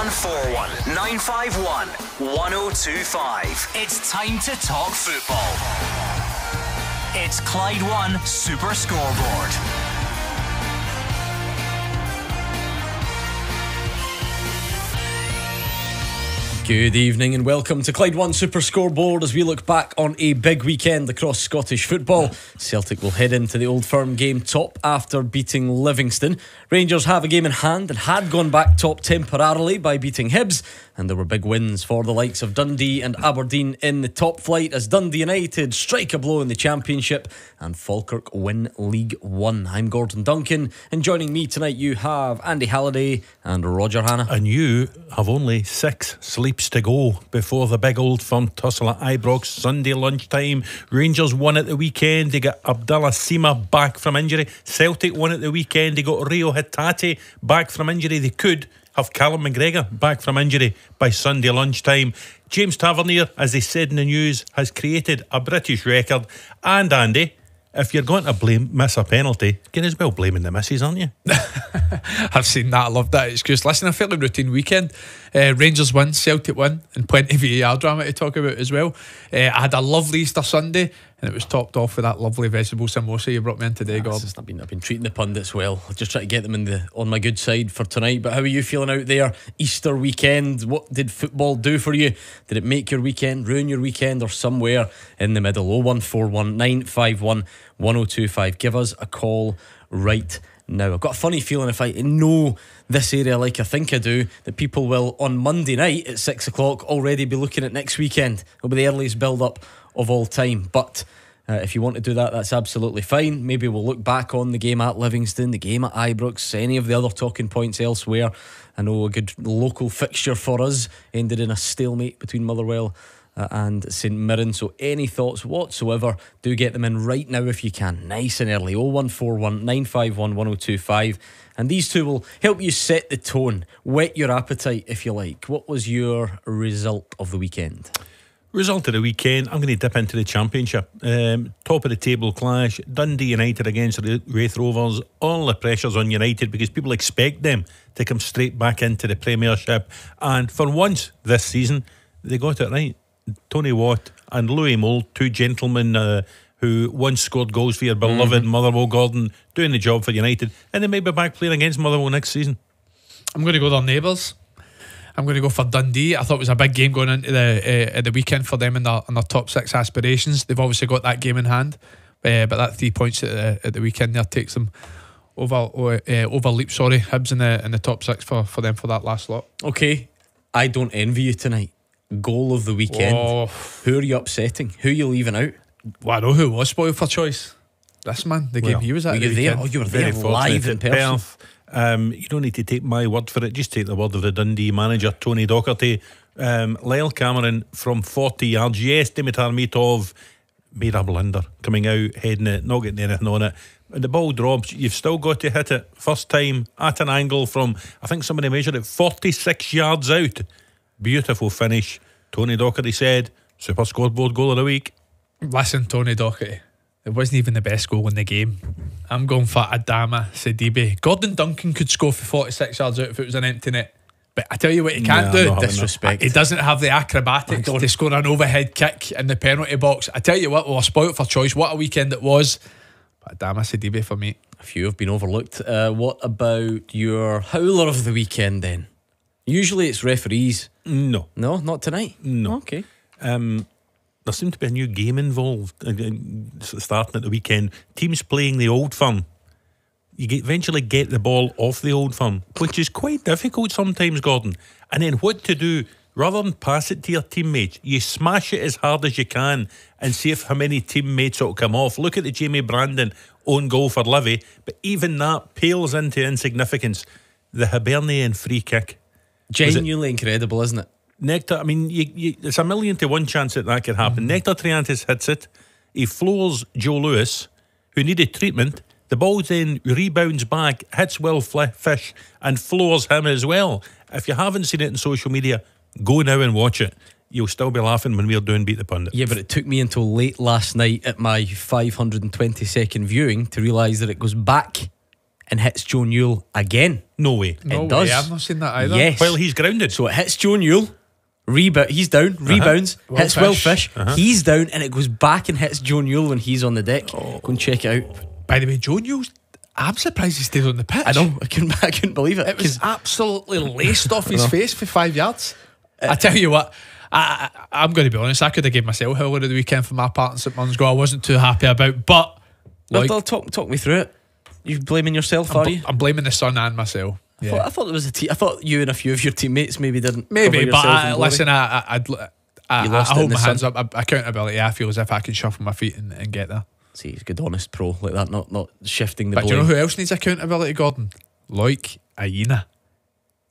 0141 951 1025. It's time to talk football. It's Clyde One Super Scoreboard. Good evening and welcome to Clyde One Super Scoreboard as we look back on a big weekend across Scottish football. Celtic will head into the Old Firm game top after beating Livingston. Rangers have a game in hand and had gone back top temporarily by beating Hibs. And there were big wins for the likes of Dundee and Aberdeen in the top flight as Dundee United strike a blow in the Championship and Falkirk win League One. I'm Gordon Duncan, and joining me tonight you have Andy Halliday and Roger Hannah. And you have only six sleeps to go before the big old firm tussle at Ibrox Sunday lunchtime. Rangers won at the weekend. They got Abdallah Sima back from injury. Celtic won at the weekend. They got Reo Hatate back from injury. They could have Callum McGregor back from injury by Sunday lunchtime. James Tavernier, as they said in the news, has created a British record. And Andy, if you're going to blame miss a penalty, you can as well blaming the misses, aren't you? I've seen that. I love that excuse. Listen, a fairly routine weekend. Uh, Rangers win, Celtic win, and plenty of VAR drama to talk about as well. Uh, I had a lovely Easter Sunday, and it was topped off with that lovely vegetable samosa you brought me in today, ah, Gordon. just- I've been I've been treating the pundits well. I'll just try to get them in the on my good side for tonight. But how are you feeling out there? Easter weekend. What did football do for you? Did it make your weekend, ruin your weekend, or somewhere in the middle? 0141 951 1025. Give us a call right now. I've got a funny feeling if I know this area like I think I do, that people will on Monday night at six o'clock already be looking at next weekend. It'll be the earliest build up of all time. But uh, if you want to do that, that's absolutely fine. Maybe we'll look back on the game at Livingston, the game at Ibrox, any of the other talking points elsewhere. I know a good local fixture for us ended in a stalemate between Motherwell uh, and St Mirren. So, any thoughts whatsoever, do get them in right now if you can. Nice and early 0141 951 1025. And these two will help you set the tone, whet your appetite if you like. What was your result of the weekend? Result of the weekend, I'm going to dip into the championship. Um, top of the table clash, Dundee United against the Raith Rovers. All the pressure's on United because people expect them to come straight back into the Premiership. And for once this season, they got it right. Tony Watt and Louis Moult, two gentlemen uh, who once scored goals for your beloved Motherwell Gordon, doing the job for United. And they may be back playing against Motherwell next season. I'm going to go their neighbours. I'm going to go for Dundee. I thought it was a big game going into the uh, at the weekend for them in their, in their top six aspirations. They've obviously got that game in hand, uh, but that three points at the, at the weekend there takes them over uh, over leap. Sorry, Hibs in the in the top six for, for them for that last lot. Okay, I don't envy you tonight. Goal of the weekend. Oh. Who are you upsetting? Who are you leaving out? Well, I know who was spoiled for choice. This man, the game he was at. Were the you there? Oh, you were Very there live in person. Perth. Um, you don't need to take my word for it. Just take the word of the Dundee manager, Tony Docherty. Um, Lyall Cameron from 40 yards. Yes, Dimitar Mitov made a blunder coming out, heading it, not getting anything on it. And the ball drops, you've still got to hit it first time at an angle from, I think somebody measured it 46 yards out. Beautiful finish. Tony Docherty said, Super scoreboard goal of the week. Listen, Tony Docherty. It wasn't even the best goal in the game. I'm going for Adama Sidibeh. Gordon Duncan could score for 46 yards out if it was an empty net. But I tell you what he can't Nah, do. not having that. Disrespect. He doesn't have the acrobatics to score an overhead kick in the penalty box. I tell you what, we were spoilt for choice. What a weekend it was. But Adama Sidibeh for me. A few have been overlooked. Uh, what about your howler of the weekend then? Usually it's referees. No. No, not tonight. No. Okay. Um, there seemed to be a new game involved starting at the weekend. Teams playing the old firm. You get, eventually get the ball off the old firm, which is quite difficult sometimes, Gordon. And then what to do? Rather than pass it to your teammates, you smash it as hard as you can and see if how many teammates it'll come off. Look at the Jamie Brandon own goal for Livy, but even that pales into insignificance. The Hibernian free kick. Genuinely incredible, isn't it? Nectar, I mean, you, you, it's a million to one chance that that could happen. Mm-hmm. Nectar Triantis hits it. He floors Joe Lewis, who needed treatment. The ball then rebounds back, hits Will Fish, and floors him as well. If you haven't seen it in social media, go now and watch it. You'll still be laughing when we're doing Beat the Pundit. Yeah, but it took me until late last night at my 520 second viewing to realise that it goes back and hits Joe Newell again. No way. No it way, does. I've not seen that either. Yes. Well, he's grounded. So it hits Joe Newell. Rebound. He's down. Uh-huh. Rebounds. Will hits Will Fish. Fish. He's down, and it goes back and hits Joe Newell when he's on the deck. Oh. Go and check it out. By the way, Joe Newell's, I'm surprised he stayed on the pitch. I know. I couldn't. I couldn't believe it. It was absolutely laced off his face for five yards. Uh, I tell you what, I, I, I'm going to be honest. I could have gave myself hell of the weekend for my part in St Munsgo. I wasn't too happy about, but Well, like, talk talk me through it. You blaming yourself, I'm, you? I'm blaming the sun and myself. I, thought, Yeah. I thought there was a I thought you and a few of your teammates maybe didn't. Maybe, but I, listen, I, I, I'd, I, I, I hold my hands up. I, accountability. I feel as if I can shuffle my feet and, and get there. See, he's a good, honest pro like that. Not not shifting the But do blame. you know who else needs accountability, Gordon? Like Aina.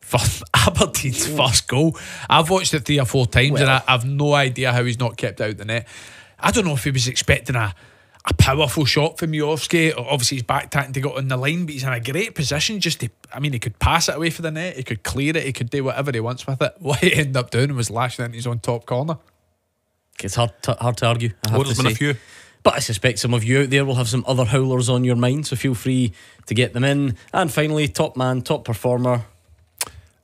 For Aberdeen's first goal. I've watched it three or four times and I, I've no idea how he's not kept out the net. I don't know if he was expecting a, a powerful shot from Miovski. Obviously, he's back tacking to get on the line, but he's in a great position just to. I mean, he could pass it away for the net, he could clear it, he could do whatever he wants with it. What he ended up doing was lashing it into his own top corner. It's hard to, hard to argue. I have Well, to there's been a few. But I suspect some of you out there will have some other howlers on your mind, so feel free to get them in. And finally, top man, top performer.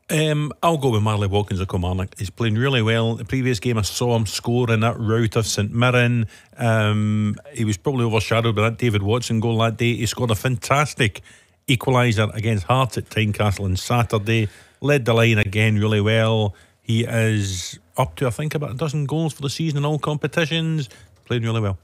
Um, I'll go with Marley Watkins of Kilmarnock. He's playing really well. The previous game, I saw him score in that rout of St Mirren. Um, he was probably overshadowed by that David Watson goal that day. He scored a fantastic equaliser against Hearts at Tynecastle on Saturday. Led the line again really well. He is up to, I think, about a dozen goals for the season in all competitions. Playing really well.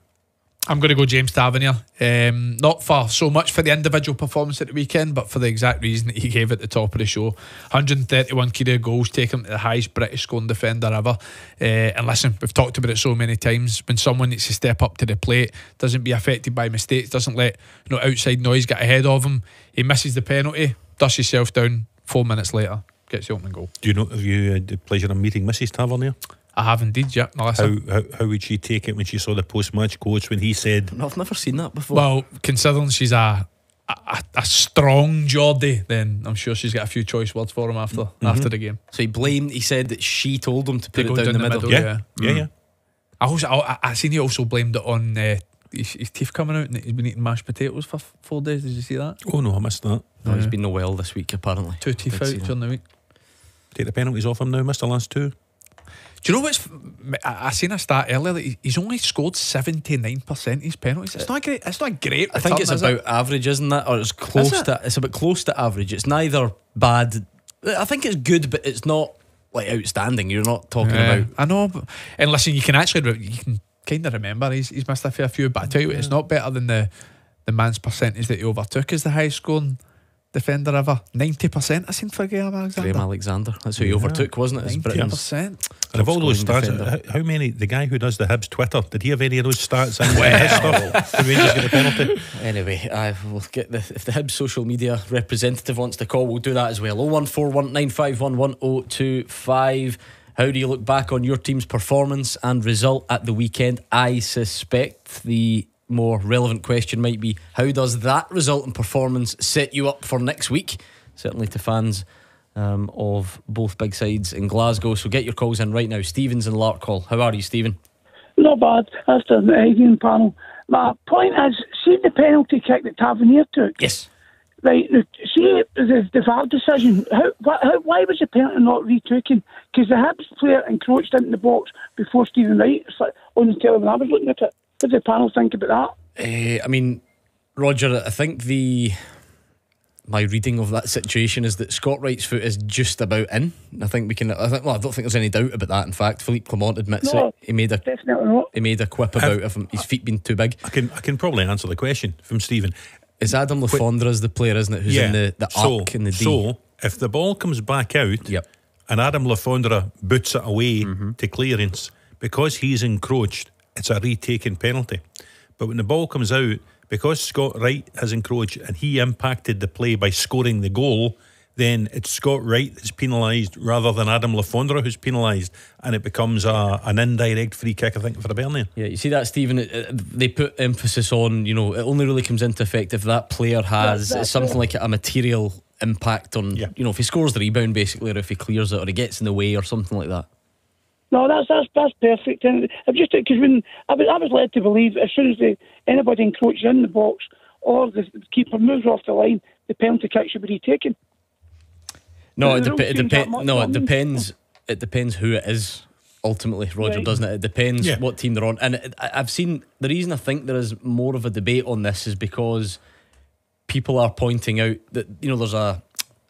I'm going to go James Tavernier. Um, not for so much for the individual performance at the weekend, but for the exact reason that he gave at the top of the show. 131 career goals, take him to the highest British scoring defender ever. Uh, and listen, we've talked about it so many times. When someone needs to step up to the plate, doesn't be affected by mistakes, doesn't let you know outside noise get ahead of him. He misses the penalty, dusts himself down. Four minutes later, gets the opening goal. Do you know, have you had the pleasure of meeting Mrs. Tavernier? I have indeed, yeah, Melissa. How, how, how would she take it when she saw the post match coach when he said, I've never seen that before. Well, considering she's a a, a strong Geordie, then I'm sure she's got a few choice words for him after after the game. so he blamed. He said that she told him to put They it down, down the, the middle. middle. Yeah, yeah. yeah, yeah. I also I, I seen he also blamed it on uh, his, his teeth coming out and he's been eating mashed potatoes for four days. Did you see that? Oh no, I missed that. No, he's Yeah. been no well this week apparently. Two teeth out see that. during the week. Take the penalties off him now, missed the last two. Do you know what's? I, I seen a stat earlier that he- he's only scored seventy nine percent of his penalties. It's not great. It's not great. I think return, it's is it? about average, isn't that? Or it's close it? to. It's about close to average. It's neither bad. I think it's good, but it's not like outstanding. You're not talking Yeah, about. I know, but, and listen, you can actually you can kind of remember he's, he's missed a fair few, but I tell you what, it's not better than the the man's percentage that he overtook as the highest scoring defender ever. Ninety percent, I seen for Graham Alexander. Graham Alexander. That's who he Yeah. overtook, wasn't it? As Ninety Britain's percent. And of all those scoring stats, defender. how, how many? The guy who does the Hibs Twitter, did he have any of those stats? in his stuff? The Rangers get the penalty. Anyway, I will get the if the Hibs social media representative wants to call, we'll do that as well. 01419511025. How do you look back on your team's performance and result at the weekend? I suspect the more relevant question might be how does that result and performance set you up for next week? Certainly to fans um, of both big sides in Glasgow. So get your calls in right now. Stephen's in Larkhall. How are you, Stephen? Not bad after the evening panel. My point is, see the penalty kick that Tavernier took. Yes. Right, see the, the VAR decision. How, why, how, why was the penalty not retaken? Because the Hibs player encroached into the box before Stephen Wright on the telly when I was looking at it. What did the panel think about that? Uh, I mean, Roger, I think the my reading of that situation is that Scott Wright's foot is just about in. I think we can. I think. Well, I don't think there's any doubt about that. In fact, Philippe Clement admits No. it. He made a Definitely not. he made a quip about if his feet being too big. I can I can probably answer the question from Stephen. It's Adam Le Fondre the player, isn't it? Who's in the the so, arc in the D. So if the ball comes back out, Yep. and Adam Le Fondre boots it away Mm-hmm. to clearance because he's encroached, it's a retaken penalty. But when the ball comes out, because Scott Wright has encroached and he impacted the play by scoring the goal, then it's Scott Wright that's penalised rather than Adam Le Fondre who's penalised, and it becomes a, an indirect free kick, I think, for Hibernian. Yeah, you see that, Stephen. it- it- They put emphasis on, you know, it only really comes into effect if that player has that's something it. like a material impact on, Yeah. you know, if he scores the rebound basically, or if he clears it, or he gets in the way, or something like that. No, that's that's that's perfect. And I've just because when I was I was led to believe as soon as the, anybody encroaches in the box or the keeper moves off the line, the penalty kick should be retaken. No, it, The dep- rules it change depends. No, it depends. It depends who it is. Ultimately, Roger, Right. doesn't it? It depends Yeah. what team they're on. And it, I've seen the reason I think there is more of a debate on this is because people are pointing out that you know there's a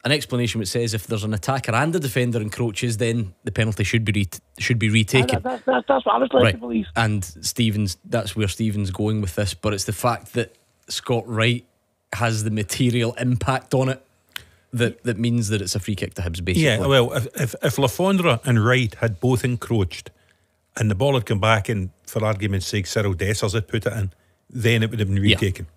an explanation which says if there's an attacker and a defender encroaches, then the penalty should be re- should be retaken. that, that, that, that's what I was led Right. to believe. And Stevens, that's where Stevens going with this. But it's the fact that Scott Wright has the material impact on it that, that means that it's a free kick to Hibs, basically. Yeah, well, if, if, if Le Fondre and Wright had both encroached and the ball had come back and, for argument's sake, Cyril Dessers had put it in, then it would have been Yeah. retaken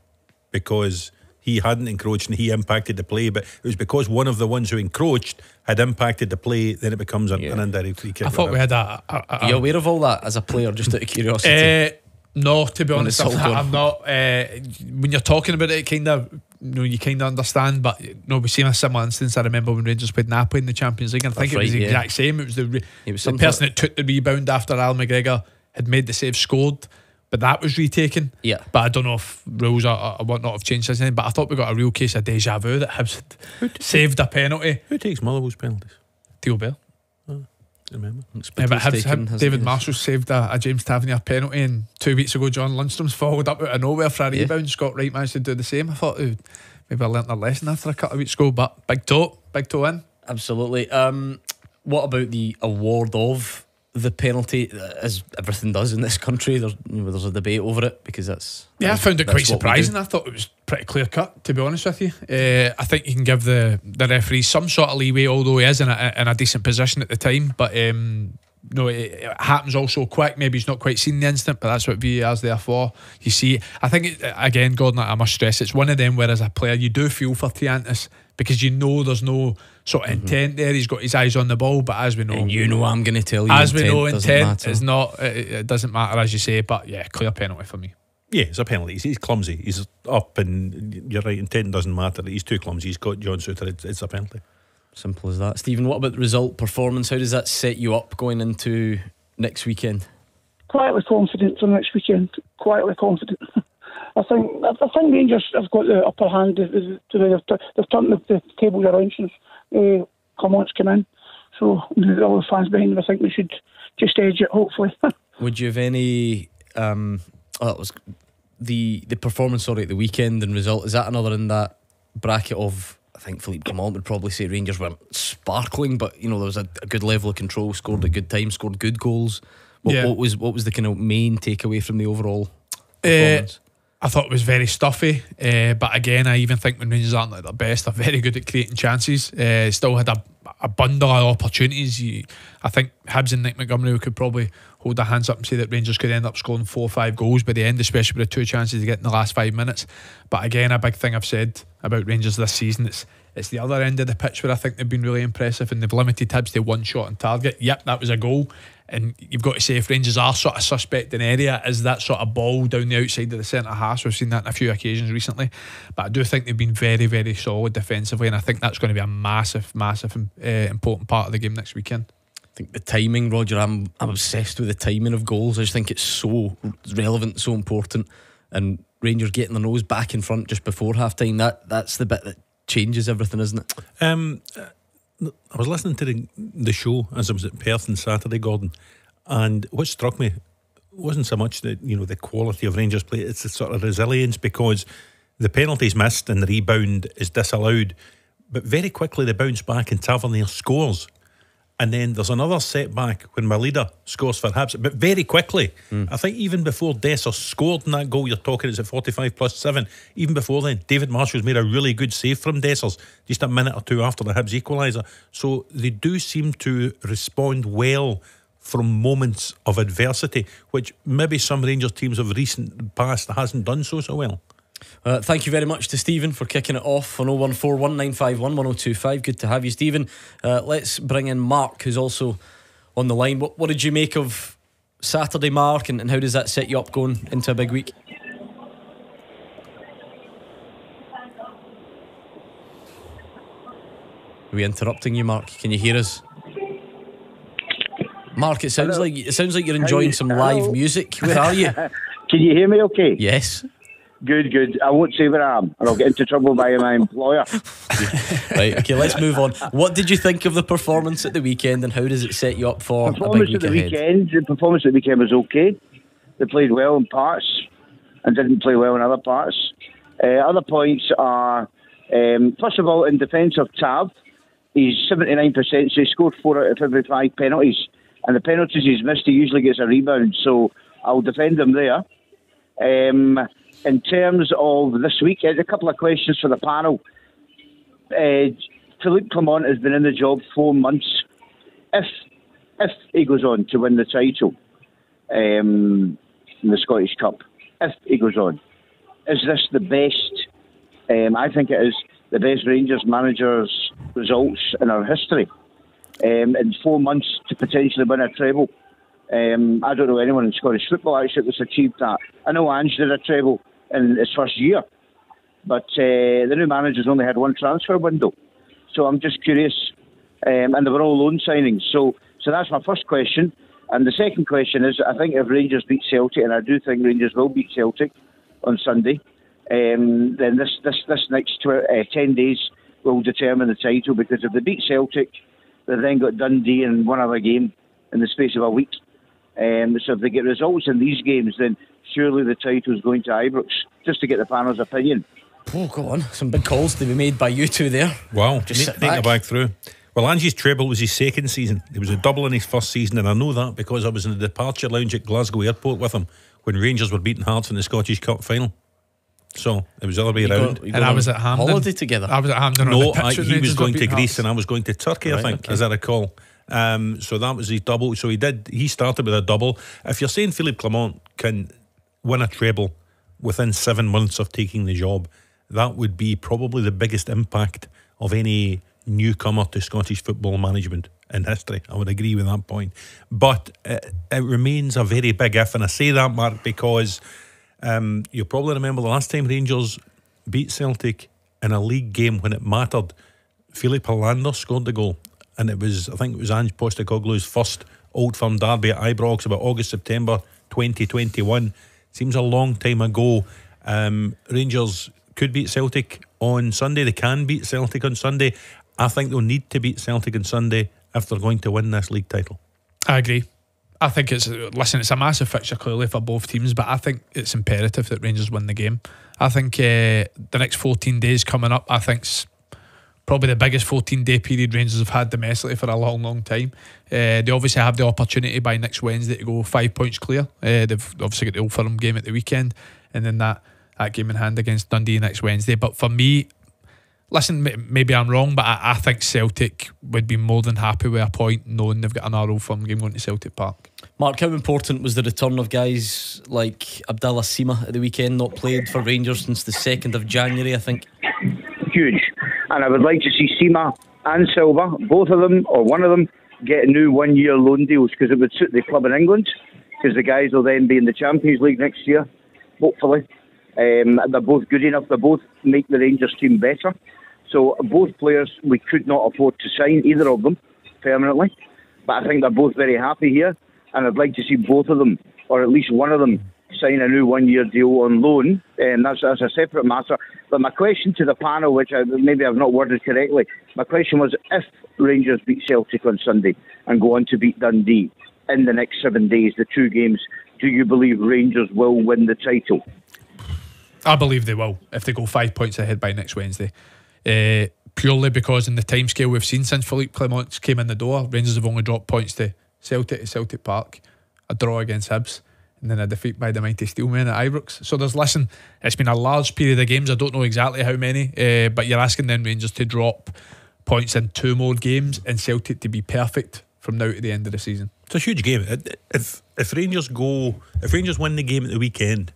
because he hadn't encroached and he impacted the play. But it was because one of the ones who encroached had impacted the play, then it becomes an, an indirect free kick. I thought we had a. a, a, Are you aware of all that as a player, just out of curiosity? Uh, no, to be When honest, I'm. I'm not. Uh, when you're talking about it, it kind of, you know, you kind of understand. But no, we've seen a similar instance. I remember when Rangers played Napoli in the Champions League, and I think That's it was right, the yeah. exact same. It was the It was the some person that took the rebound after Al McGregor had made the save, scored, but that was retaken. Yeah. But I don't know if rules or, or whatnot have changed since then. But I thought we got a real case of deja vu that Hibs had saved a penalty. Who takes Motherwell's penalties? Theo Bell. Remember? Yeah, Spittal's but Hibs, taken, Hib- hasn't David he? Marshall saved a, a James Tavernier penalty, and two weeks ago, John Lundstrom's followed up out of nowhere for a Yeah. rebound. Scott Wright managed to do the same. I thought, oh, maybe I learnt a lesson after a couple of weeks ago, but big toe, big toe in. Absolutely. Um, what about the award of the penalty? Uh, As everything does in this country, there's you know, there's a debate over it because that's Yeah, I found it quite what we do. surprising. I thought it was pretty clear cut, to be honest with you. Uh, I think you can give the, the referee some sort of leeway, although he is in a, in a decent position at the time. But um, no, it, it happens also quick. Maybe he's not quite seen the instant, but that's what VAR's there for. You see, I think, it, again, Gordon, I must stress, it's one of them where as a player, you do feel for Triantis because you know there's no sort of intent there. He's got his eyes on the ball, but as we know, Mm-hmm. And you know, I'm going to tell you, as we know, intent matter. is not, it, it doesn't matter as you say, but yeah, clear penalty for me. Yeah, it's a penalty. He's, he's clumsy. He's up, and you're right. Intent doesn't matter. He's too clumsy. He's got John Souttar. It's, it's a penalty. Simple as that. Stephen, what about the result performance? How does that set you up going into next weekend? Quietly confident for next weekend. Quietly confident. I think I I think Rangers have got the upper hand. They've, they've, they've turned the, the tables around since uh, Clements come in. So all the other fans behind them, I think we should just edge it. Hopefully. Would you have any? Um, oh, that was the the performance. Sorry, at the weekend and result. Is that another in that bracket of? I think Philippe Clement would probably say Rangers weren't sparkling, but you know there was a, a good level of control, scored at good time, scored good goals. What, Yeah. what was what was the kind of main takeaway from the overall Uh, performance? I thought it was very stuffy, uh, but again, I even think when Rangers aren't at their best, they're very good at creating chances. Uh, still had a, a bundle of opportunities. You, I think Hibs and Nick Montgomery could probably hold their hands up and say that Rangers could end up scoring four or five goals by the end, especially with the two chances they get in the last five minutes. But again, a big thing I've said about Rangers this season, it's it's the other end of the pitch where I think they've been really impressive and they've limited Hibs to one shot on target. Yep, that was a goal. And you've got to say, if Rangers are sort of suspect in area, is that sort of ball down the outside of the centre half? So We've seen that on a few occasions recently. But I do think they've been very, very solid defensively. And I think that's going to be a massive, massive, uh, important part of the game next weekend. I think the timing, Roger. I'm I'm obsessed with the timing of goals. I just think it's so relevant, so important. And Rangers getting their nose back in front just before half time. That that's the bit that changes everything, isn't it? Um, I was listening to the, the show as I was at Perth on Saturday, Gordon, and what struck me wasn't so much the you know the quality of Rangers play; it's the sort of resilience because the penalties missed and the rebound is disallowed, but very quickly they bounce back and Tavernier scores. And then there's another setback when Maolida scores for Hibs, but very quickly. Hmm. I think even before Dessers scored in that goal, you're talking it's at 45 plus 7. Even before then, David Marshall's made a really good save from Dessers just a minute or two after the Hibs equaliser. So they do seem to respond well from moments of adversity, which maybe some Rangers teams of recent past hasn't done so so well. Uh, thank you very much to Stephen for kicking it off on 01419511025. Good to have you, Stephen. Uh, let's bring in Mark, who's also on the line. What, what did you make of Saturday, Mark, and, and how does that set you up going into a big week? Are we interrupting you, Mark? Can you hear us? Mark, it sounds like it sounds like you're enjoying some live music. Where are you? Can you hear me okay? yes. Good, good. I won't say where I am, and I'll get into trouble by my employer. right, okay, let's move on. What did you think of the performance at the weekend, and how does it set you up for performance a big at the ahead? weekend. The performance at the weekend was okay. They played well in parts and didn't play well in other parts. Uh, other points are, um, first of all, in defence of Tav, he's 79%, so he scored four out of every five penalties. And the penalties he's missed, he usually gets a rebound, so I'll defend him there. Um, in terms of this week, a couple of questions for the panel. Uh, Philippe Clement has been in the job four months. If if he goes on to win the title um, in the Scottish Cup, if he goes on, is this the best? Um, I think it is the best Rangers manager's results in our history. Um, in four months to potentially win a treble. Um, I don't know anyone in Scottish football actually that's achieved that. I know Ange did a treble in his first year, but uh, the new manager's only had one transfer window. So I'm just curious, um, and they were all loan signings. So, so that's my first question. And the second question is, I think if Rangers beat Celtic, and I do think Rangers will beat Celtic on Sunday, um, then this this this next tw- uh, ten days will determine the title. Because if they beat Celtic, they've then got Dundee and one other game in the space of a week. Um, so if they get results in these games, then surely the title is going to Ibrox. Just to get the panel's opinion. Oh, go on. Some big calls to be made by you two there. Wow, Just ne- sit neating back. it back through. Well, Ange's treble was his second season. There was a double in his first season, and I know that because I was in the departure lounge at Glasgow Airport with him when Rangers were beating Hearts in the Scottish Cup final. So it was the other way You around. go- you And I was at Hampden. Holiday together. I was at Hampden. on No, the I, he was going to Greece Hearts. and I was going to Turkey, I think, okay. as I recall. Um, so that was his double. So he did. He started with a double. If you're saying Philippe Clement can win a treble within seven months of taking the job, that would be probably the biggest impact of any newcomer to Scottish football management in history. I would agree with that point. But it, it remains a very big if, and I say that, Mark, because um, you'll probably remember the last time Rangers beat Celtic in a league game when it mattered. Filip Helander scored the goal, and it was I think it was Ange Postecoglou's first Old Firm derby at Ibrox about August September 2021. Seems a long time ago. Um, Rangers could beat Celtic on Sunday. They can beat Celtic on Sunday. I think they'll need to beat Celtic on Sunday if they're going to win this league title. I agree. I think it's listen. It's a massive fixture clearly for both teams, but I think it's imperative that Rangers win the game. I think uh, the next 14 days coming up, I think's probably the biggest 14 day period Rangers have had domestically for a long, long time. Uh, they obviously have the opportunity by next Wednesday to go five points clear. Uh, they've obviously got the Old Firm game at the weekend, and then that that game in hand against Dundee next Wednesday. But for me, listen, m- maybe I'm wrong, but I, I think Celtic would be more than happy with a point, knowing they've got another Old Firm game going to Celtic Park. Mark, how important was the return of guys like Abdallah Sima at the weekend, not played for Rangers since the 2nd of January, I think? Huge. And I would like to see Sima and Silva, both of them or one of them, get a new one year loan deals because it would suit the club in England because the guys will then be in the Champions League next year, hopefully. Um, they're both good enough, they both make the Rangers team better. So both players we could not afford to sign, either of them, permanently. But I think they're both very happy here, and I'd like to see both of them, or at least one of them, sign a new one-year deal on loan, and that's, that's a separate matter. But my question to the panel, which I, maybe I've not worded correctly, my question was: If Rangers beat Celtic on Sunday and go on to beat Dundee in the next seven days, the two games, do you believe Rangers will win the title? I believe they will if they go five points ahead by next Wednesday. Uh, purely because in the timescale we've seen since Philippe Clement came in the door, Rangers have only dropped points to Celtic at Celtic Park, a draw against Hibs, and then a defeat by the mighty Steelmen at Ibrox. So there's listen, it's been a large period of games. I don't know exactly how many, uh, but you're asking then Rangers to drop points in two more games and Celtic to be perfect from now to the end of the season. It's a huge game. If if Rangers go, if Rangers win the game at the weekend,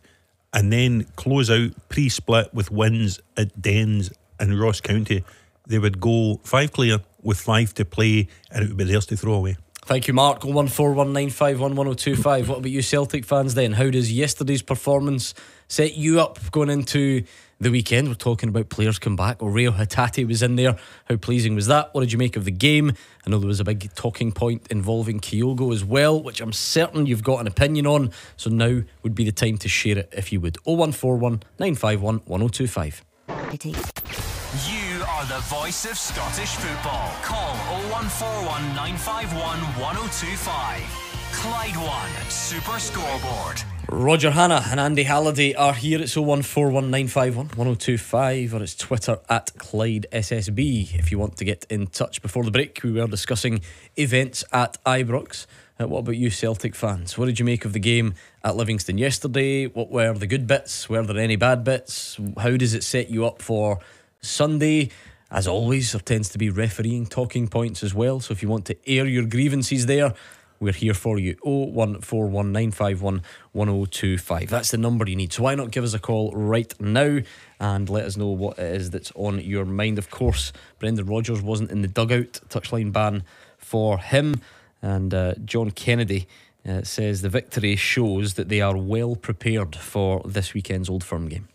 and then close out pre-split with wins at Dens and Ross County, they would go five clear with five to play, and it would be theirs to throw away. Thank you, Mark. 01419511025. What about you, Celtic fans, then? How does yesterday's performance set you up going into the weekend? We're talking about players come back. Reo Hatate was in there. How pleasing was that? What did you make of the game? I know there was a big talking point involving Kyogo as well, which I'm certain you've got an opinion on. So now would be the time to share it if you would. 0141 951 1025. You are the voice of Scottish football. Call 0141 951 1025. Clyde One Super Scoreboard. Roger Hannah and Andy Halliday are here. It's 01419511025 or it's Twitter at Clyde SSB. If you want to get in touch before the break, we were discussing events at Ibrox. Uh, what about you, Celtic fans? What did you make of the game at Livingston yesterday? What were the good bits? Were there any bad bits? How does it set you up for Sunday? As always, there tends to be refereeing talking points as well. So if you want to air your grievances there, we're here for you. 01419511025. That's the number you need. So why not give us a call right now and let us know what it is that's on your mind? Of course, Brendan Rodgers wasn't in the dugout. Touchline ban for him. And uh, John Kennedy uh, says the victory shows that they are well prepared for this weekend's Old Firm game.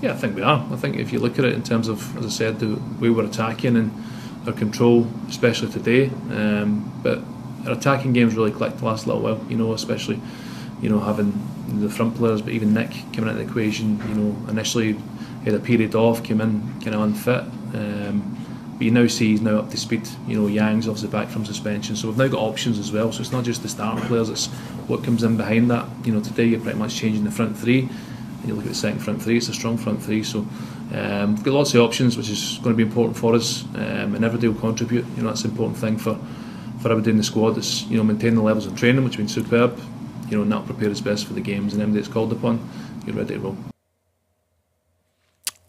Yeah, I think we are. I think if you look at it in terms of, as I said, the way we're attacking and our control, especially today. Um, but our attacking games really clicked the last little while. You know, especially you know having the front players, but even Nick coming into the equation. You know, initially had a period off, came in kind of unfit. Um, but you now see he's now up to speed. You know, Yang's obviously back from suspension, so we've now got options as well. So it's not just the starting players; it's what comes in behind that. You know, today you're pretty much changing the front three. You look at the second front three; it's a strong front three. So um, we've got lots of options, which is going to be important for us, um, and everybody will contribute. You know, that's an important thing for for everybody in the squad. It's you know maintain the levels of training, which have been superb. You know, not prepare as best for the games, and then that's called upon, you're ready to roll.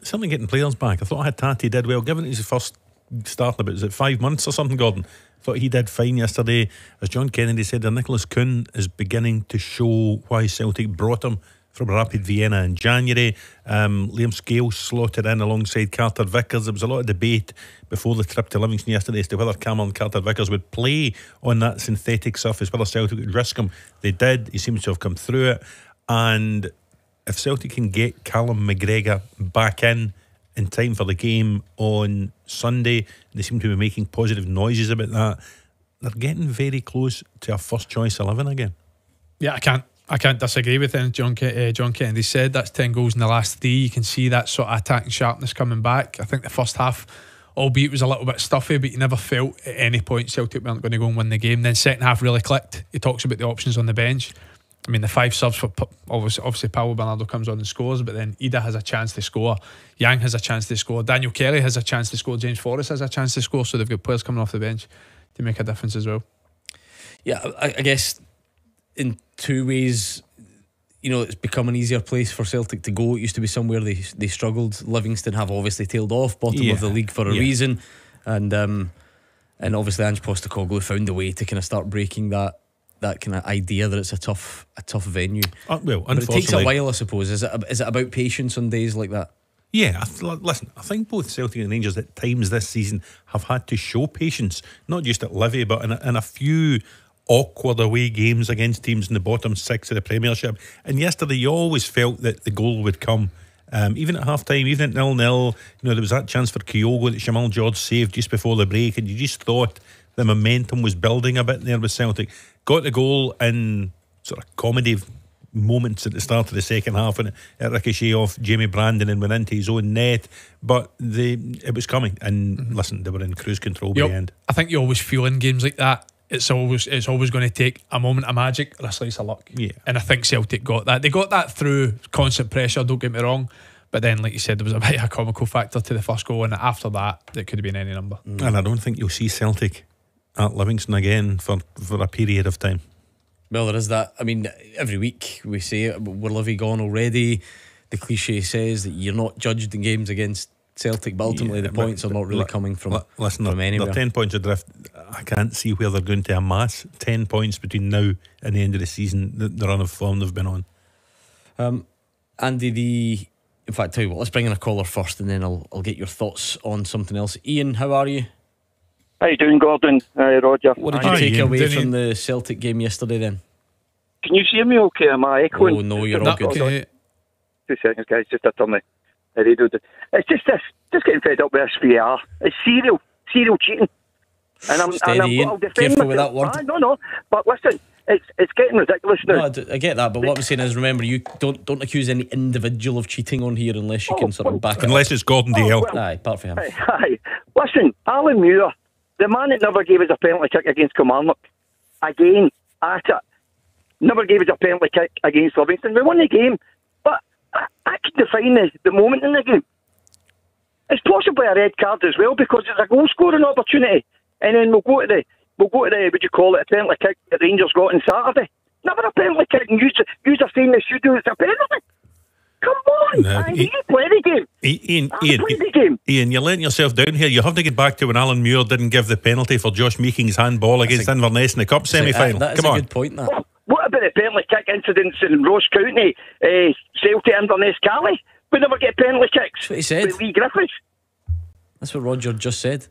Something getting players back. I thought I had Tati did well, given his first start about is it five months or something, Gordon? Thought he did fine yesterday. As John Kennedy said, Nicolas Kühn is beginning to show why Celtic brought him from Rapid Vienna in January. Um, Liam Scales slotted in alongside Carter Vickers. There was a lot of debate before the trip to Livingston yesterday as to whether Cameron Carter Vickers would play on that synthetic surface, whether Celtic would risk him. They did. He seems to have come through it. And if Celtic can get Callum McGregor back in in time for the game on Sunday, they seem to be making positive noises about that. They're getting very close to a first choice 11 again. Yeah, I can't. I can't disagree with anything John, uh, John Kennedy said. That's 10 goals in the last three. You can see that sort of attacking sharpness coming back. I think the first half, albeit was a little bit stuffy, but you never felt at any point Celtic weren't going to go and win the game. Then second half really clicked. He talks about the options on the bench. I mean, the five subs for obviously, obviously Paulo Bernardo comes on and scores, but then Idah has a chance to score. Yang has a chance to score. Daniel Kelly has a chance to score. James Forrest has a chance to score. So they've got players coming off the bench to make a difference as well. Yeah, I, I guess in two ways, you know, it's become an easier place for Celtic to go. It used to be somewhere they they struggled. Livingston have obviously tailed off, bottom Yeah. of the league for a Yeah. reason, and um, and obviously Ange Postecoglou found a way to kind of start breaking that that kind of idea that it's a tough a tough venue. Uh, well, But it takes a while, I suppose. Is it is it about patience on days like that? Yeah, I th- listen, I think both Celtic and Rangers at times this season have had to show patience, not just at Livy, but in a, in a few awkward away games against teams in the bottom six of the Premiership. And yesterday, you always felt that the goal would come. Um, even at half time, even at nil nil, you know, there was that chance for Kyogo that Shamal George saved just before the break, and you just thought the momentum was building a bit there with Celtic. Got the goal in sort of comedy moments at the start of the second half and it ricocheted off Jamie Brandon and went into his own net. But the it was coming. And listen, they were in cruise control by Yep. the end. I think you always feel in games like that. It's always it's always going to take a moment of magic or a slice of luck. Yeah. And I think Celtic got that. They got that through constant pressure. Don't get me wrong. But then, like you said, there was a bit of a comical factor to the first goal, and after that, it could have been any number. Mm. And I don't think you'll see Celtic at Livingston again for, for a period of time. Well, there is that. I mean, every week we say it, we're Livy gone already. The cliche says that you're not judged in games against Celtic, but ultimately Yeah, the but- points are not really li- coming from listen, from they're, anywhere. they're 10 points adrift. I can't see where they're going to amass 10 points between now and the end of the season, the, the run of form they've been on. Um, Andy, the in fact, tell you what, let's bring in a caller first, and then I'll I'll get your thoughts on something else. Ian, how are you? How you doing, Gordon? Uh, Roger. What did you Aye, take Ian, away didn't from the Celtic game yesterday then? Can you hear me okay? Am I echoing? Oh no, you're all That- good. okay. Two seconds, guys. Just to turn the, the radio down. It's just this, just getting fed up with this VAR. It's serial, serial cheating. And I'm, Steady, and I'm Ian. I'll defend Careful with myself. that word. Aye, no, no. But listen, it's it's getting ridiculous now. No, I, d- I get that, but what I'm saying is, remember, you don't don't accuse any individual of cheating on here unless you can oh, sort of back it. up. Unless it's Gordon oh, DL. well, Aye, apart from him. Aye, aye. Listen, Alan Muir, the man that never gave us a penalty kick against Kilmarnock, again, at it, never gave us a penalty kick against Livingston. We won the game, but I, I can define the, the moment in the game. It's possibly a red card as well because it's a goal scoring opportunity, and then we'll go to the we'll go to the what do you call it a penalty kick that Rangers got on Saturday. Never a penalty kick, and you you are saying this you do it's a penalty. Come on, No, I he- need to play the game. Ian, I Ian, played the game. Ian, you're letting yourself down here. You have to get back to when Alan Muir didn't give the penalty for Josh Meeking's handball against Inverness in the Cup semi final. That is Come a on. good point. That What- What about the penalty kick incidents in Ross County, uh, Celtic, Inverness, Cali? We never get penalty kicks. That's what he said. With Leigh Griffiths. that's what Roger just said.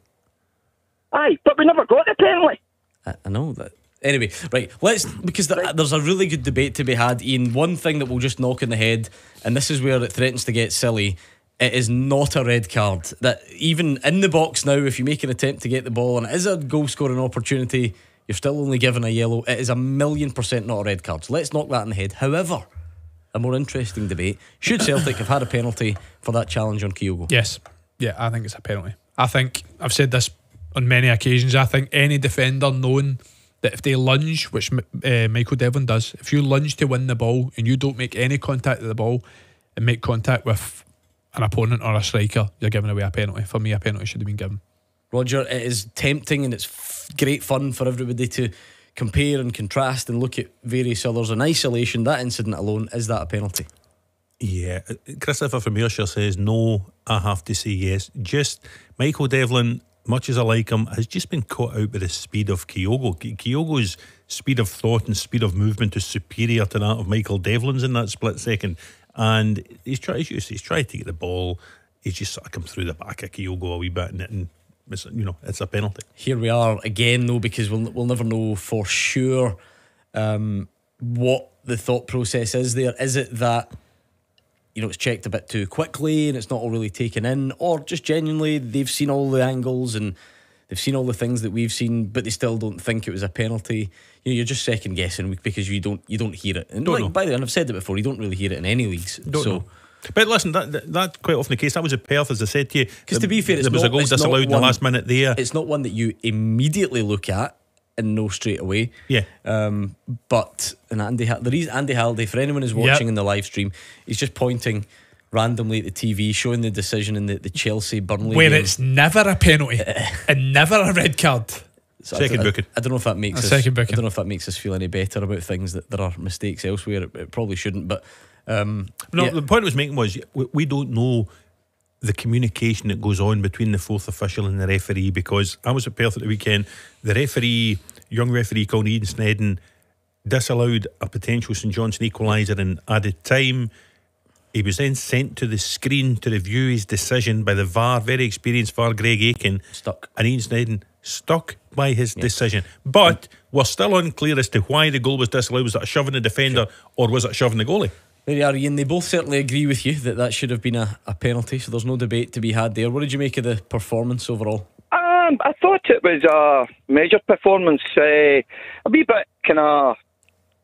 Aye, but we never got the penalty. I, I know that. Anyway, right, let's because there, there's a really good debate to be had. Ian, one thing that will just knock in the head, and this is where it threatens to get silly. It is not a red card. That even in the box now, if you make an attempt to get the ball and it is a goal scoring opportunity, you're still only given a yellow. It is a million percent not a red card. So let's knock that in the head. However, a more interesting debate: Should Celtic have had a penalty for that challenge on Kyogo? Yes. Yeah, I think it's a penalty. I think I've said this on many occasions. I think any defender knowing that if they lunge, which uh, Michael Devlin does, if you lunge to win the ball and you don't make any contact with the ball and make contact with an opponent or a striker, you're giving away a penalty. For me, a penalty should have been given. Roger, it is tempting and it's f- great fun for everybody to compare and contrast and look at various others in isolation. That incident alone, is that a penalty? Yeah, uh, Christopher from Ayrshire says no. I have to say yes. Just Michael Devlin, much as I like him, has just been caught out by the speed of Kyogo. Kyogo's speed of thought and speed of movement is superior to that of Michael Devlin's in that split second. And he's tried, he's tried to get the ball. He's just sort of come through the back of Kyogo a wee bit, and, and it's, you know it's a penalty. Here we are again, though, because we'll, we'll never know for sure um, what the thought process is there. Is it that you know it's checked a bit too quickly and it's not all really taken in, or just genuinely they've seen all the angles and they've seen all the things that we've seen, but they still don't think it was a penalty. You know, you're just second guessing because you don't you don't hear it. And Don't like, know. by the way, and I've said it before, you don't really hear it in any leagues. Don't so. know. But listen, that, that that's quite often the case. That was at Perth, as I said to you. Because to be fair, it's there was not, a goal it's not disallowed in the last minute there. It's not one that you immediately look at and know straight away. Yeah. Um, but and Andy, Ha- the reason Andy Halliday, for anyone who's Yep. watching in the live stream, he's just pointing randomly at the TV, showing the decision in the, the Chelsea Burnley Where game. it's never a penalty and never a red card. So I Second don't- I, booking. I don't know if that makes A us. second I don't know if that makes us feel any better about things that there are mistakes elsewhere. It, it probably shouldn't, but um, No, yeah. the point I was making was we, we don't know the communication that goes on between the fourth official and the referee because I was at Perth at the weekend. The referee, young referee called Ian Snedden, disallowed a potential St Johnstone equaliser in added time. He was then sent to the screen to review his decision by the VAR, very experienced VAR, Greg Aitken. Stuck. And Ian Snedden stuck by his decision. But we're still unclear as to why the goal was disallowed. Was it a shove in the defender or was it in the goalie? There you are, Ian. They both certainly agree with you that that should have been a, a penalty, so there's no debate to be had there. What did you make of the performance overall? Um, I thought it was a measured performance. Uh, a wee bit kind of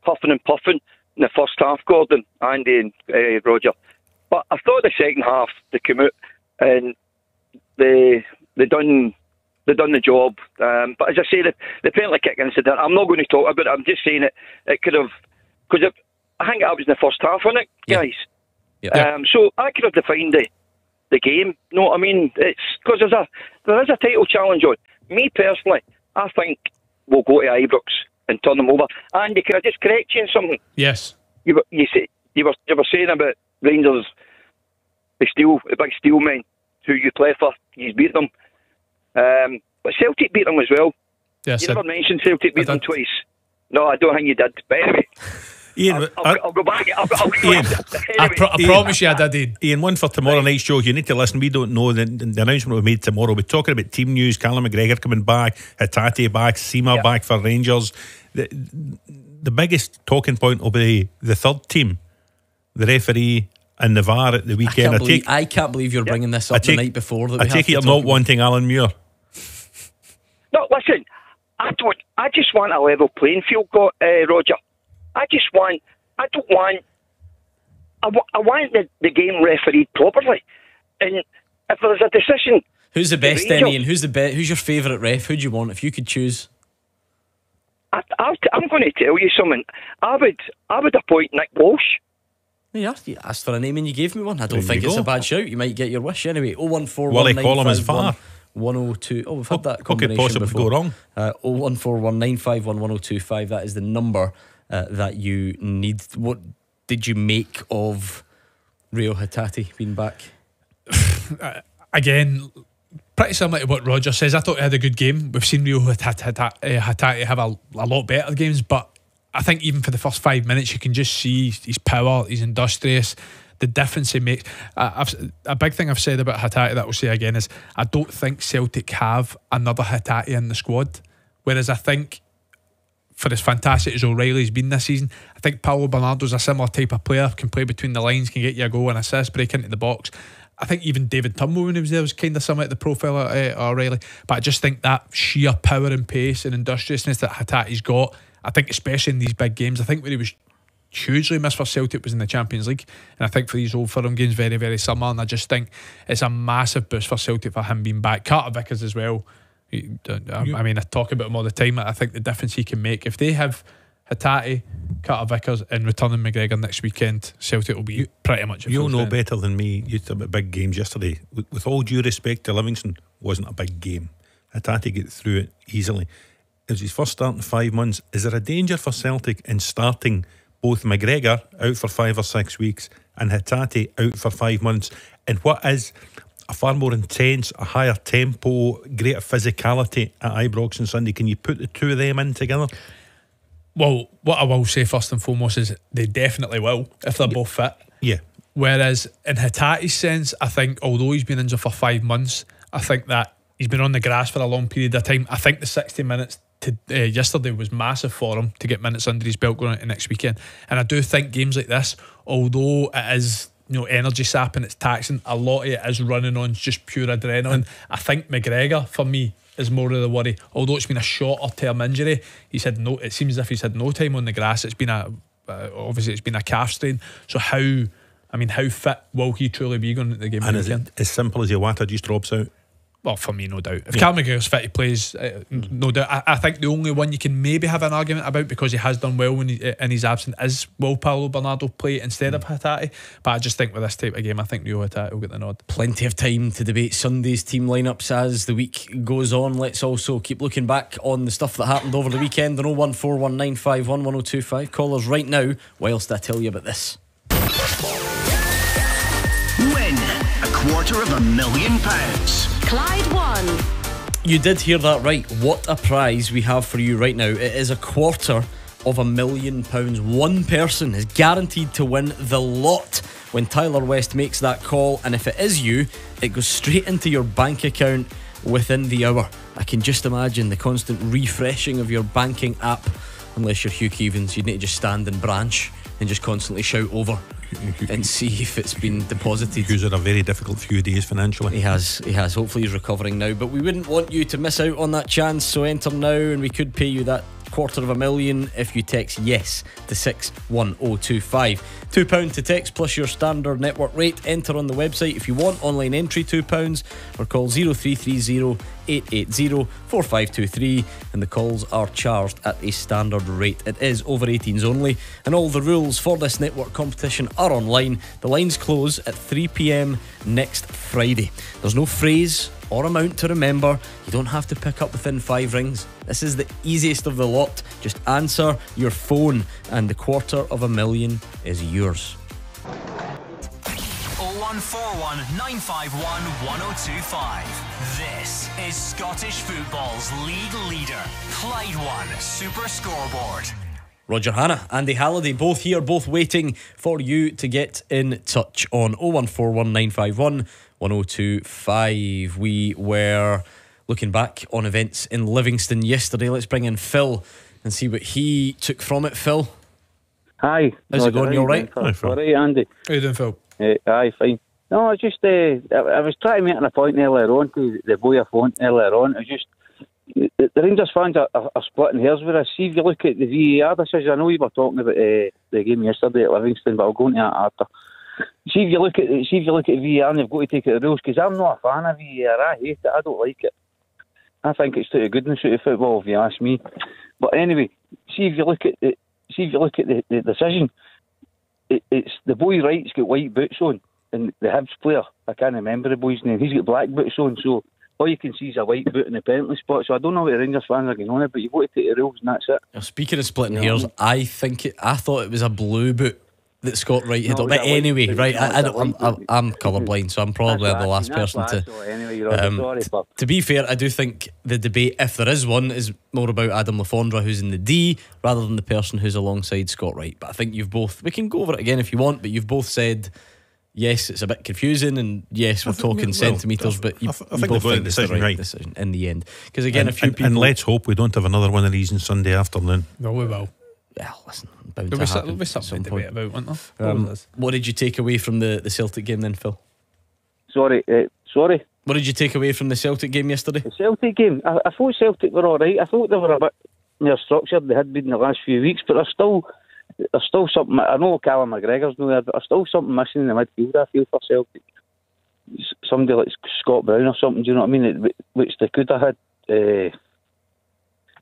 huffing and puffing in the first half, Gordon, Andy, and uh, Roger. But I thought the second half they came out and they they done they done the job. Um, but as I say, the, the penalty kick incident, I'm not going to talk about it. I'm just saying it. It could have because I think that was in the first half, wasn't it, Yeah. guys? Yeah. Um, so I could have defined the the game. No, what I mean it's because there's a there is a title challenge on. Me personally, I think we'll go to Ibrox and turn them over. Andy, can I just correct you on something? Yes. You were you say you were you were saying about Rangers, the steel, the big steel men who you play for. You beat them, um, but Celtic beat them as well. Yes. You I- never mentioned Celtic beat them twice. No, I don't think you did. But anyway, Ian, I'll, uh, I'll, I'll go back. I'll, I'll, Ian. I, anyway, pro- I promise you I did. Ian. Ian, one for tomorrow night's show. You need to listen. We don't know the, the announcement we made tomorrow. We're talking about team news. Callum McGregor coming back, Hatate back, Sima Yeah. back for Rangers. The, the biggest talking point will be the third team, the referee and the VAR at the I weekend. can't, I believe, take, I can't believe you're bringing this up take, the night before. That I we take it you're not about. wanting Alan Muir. No, listen. I don't. I just want a level playing field, go- uh, Roger. I just want. I don't want. I, want the, the game refereed properly, and if there's a decision, Who's the best then, Rangers. Ian? Who's the be- Who's your favourite ref? Who do you want if you could choose? I, I, I'm going to tell you something. I would. I would appoint Nick Walsh. Yeah, you asked for a name and you gave me one. I don't There think it's go. a bad shout. You might get your wish anyway. 014 Will he call him as VAR? 102. Oh, we've had What- that what could combination possibly before. go wrong? Uh, 01419511025. That is the number uh, that you need. What did you make of Reo Hatate being back? Again, pretty similar to what Roger says. I thought he had a good game. We've seen Reo Hatate- Hatate have a, a lot better games, but I think even for the first five minutes, you can just see his power. He's industrious. The difference he makes. A big thing I've said about Hatate that I'll say again is I don't think Celtic have another Hatate in the squad. Whereas I think for as fantastic as O'Reilly's been this season, I think Paulo Bernardo's a similar type of player, can play between the lines, can get you a goal and assist, break into the box. I think even David Turnbull when he was there was kind of similar to the profile of uh, O'Reilly. But I just think that sheer power and pace and industriousness that Hatate's got, I think especially in these big games, I think where he was hugely missed for Celtic was in the Champions League. And I think for these old firm games, very, very similar. And I just think it's a massive boost for Celtic for him being back. Carter Vickers as well. I, mean, I talk about him all the time. I think the difference he can make if they have Hatate, Carter Vickers, and returning McGregor next weekend, Celtic will be pretty much. You'll know better than me. You talked about big games yesterday. With, with all due respect to Livingston, wasn't a big game. Hatate get through it easily. It was his first start in five months. Is there a danger for Celtic in starting both McGregor out for five or six weeks and Hatate out for five months? And what is a far more intense, a higher tempo, greater physicality at Ibrox on Sunday? Can you put the two of them in together? Well, what I will say first and foremost is they definitely will if they're both fit. Yeah. Whereas in Hatate's sense, I think although he's been injured for five months, I think that he's been on the grass for a long period of time. I think the 60 minutes to, uh, yesterday was massive for him to get minutes under his belt going into next weekend. And I do think games like this, although it is you know energy sapping, it's taxing, a lot of it is running on just pure adrenaline. I think McGregor for me is more of the worry. Although it's been a shorter term injury, he's had no. It seems as if he's had no time on the grass. It's been a uh, obviously it's been a calf strain. So how? I mean, how fit will he truly be going into the game And is weekend? it as simple as Iwata just drops out? Well, for me, no doubt. If Yeah. McGregor's fit, he plays. Uh, n- no doubt. I, I think the only one you can maybe have an argument about because he has done well when he, uh, in his absence is will Paulo Bernardo play instead of Hatate. But I just think with this type of game, I think Reo Hatate will get the nod. Plenty of time to debate Sunday's team lineups as the week goes on. Let's also keep looking back on the stuff that happened over the weekend. The 01419511025 callers right now, whilst I tell you about this. Quarter of a million pounds. Clyde won. You did hear that right. What a prize we have for you right now. It is a quarter of a million pounds. One person is guaranteed to win the lot when Tyler West makes that call. And if it is you, it goes straight into your bank account within the hour. I can just imagine the constant refreshing of your banking app. Unless you're Hugh Keevins, you'd need to just stand in branch and just constantly shout over and see if it's been deposited. Hughes had a very difficult few days financially. He has, he has. Hopefully, he's recovering now. But we wouldn't want you to miss out on that chance. So enter now, and we could pay you that quarter of a million if you text yes to six one zero two five. Two pound to text plus your standard network rate. Enter on the website if you want online entry. Two pounds or call zero three three zero. 880-4523 and the calls are charged at a standard rate. It is over 18s only and all the rules for this network competition are online. The lines close at 3pm next Friday. There's no phrase or amount to remember. You don't have to pick up within five rings. This is the easiest of the lot. Just answer your phone and the quarter of a million is yours. 0141 951 1025. This is Scottish football's league leader, Clyde One Super Scoreboard. Roger Hannah, Andy Halliday, both here, both waiting for you to get in touch on 0141951 1025. We were looking back on events in Livingston yesterday. Let's bring in Phil and see what he took from it. Phil, Hi. How's it going? You all right? Hi, Phil. All right, Andy. How you doing, Phil? Uh, aye, fine. No, I just, uh, I, I was trying to make an point earlier on to the boy I phoned earlier on. It was just, the, the Rangers fans are, are, are splitting hairs with us. See if you look at the VAR decision, I know you were talking about uh, the game yesterday at Livingston, but I'll go into that after. See if you look at see if you look at VAR and you've got to take it the rules because I'm not a fan of VAR. I hate it. I don't like it. I think it's to the goodness out of football, if you ask me. But anyway, see if you look at the see if you look at the, the decision. It, it's the boy right's got white boots on, and the Hibs player I can't remember the boy's name. He's got black boots on, so all you can see is a white boot in the penalty spot. So I don't know what the Rangers fans are going on, but you've got to take the rules, and that's it. Now, speaking of splitting hairs, I think it, I thought it was a blue boot that Scott Wright had No, on. But a anyway, right, No, I, it's I a don't, I'm, white I'm. I'm colourblind, so I'm probably the last person to. Anyway. Um, sorry, to be fair, I do think the debate, if there is one, is more about Adam Le Fondre, who's in the D, rather than the person who's alongside Scott Wright. But I think you've both, we can go over it again if you want, but you've both said, yes, it's a bit confusing, and yes, we're think- talking well, centimetres, but you, I th- I you think both they've got the think it's the decision right, right. decision in the end. Because again, and, a few and- people. and let's hope we don't have another one of these on Sunday afternoon. No, we will. Well, listen, bound There'll to be, happen there'll be something to point. debate about, won't there? Um, what did you take away from the, the Celtic game then, Phil? sorry, uh, sorry. What did you take away from the Celtic game yesterday? The Celtic game, I, I thought Celtic were all right. I thought they were a bit more structured. They had been in the last few weeks, but there's still there's still something. I know Callum McGregor's no there, but there's still something missing in the midfield. I feel for Celtic. S- Somebody like Scott Brown or something. Do you know what I mean? It- Which they could have had. Uh,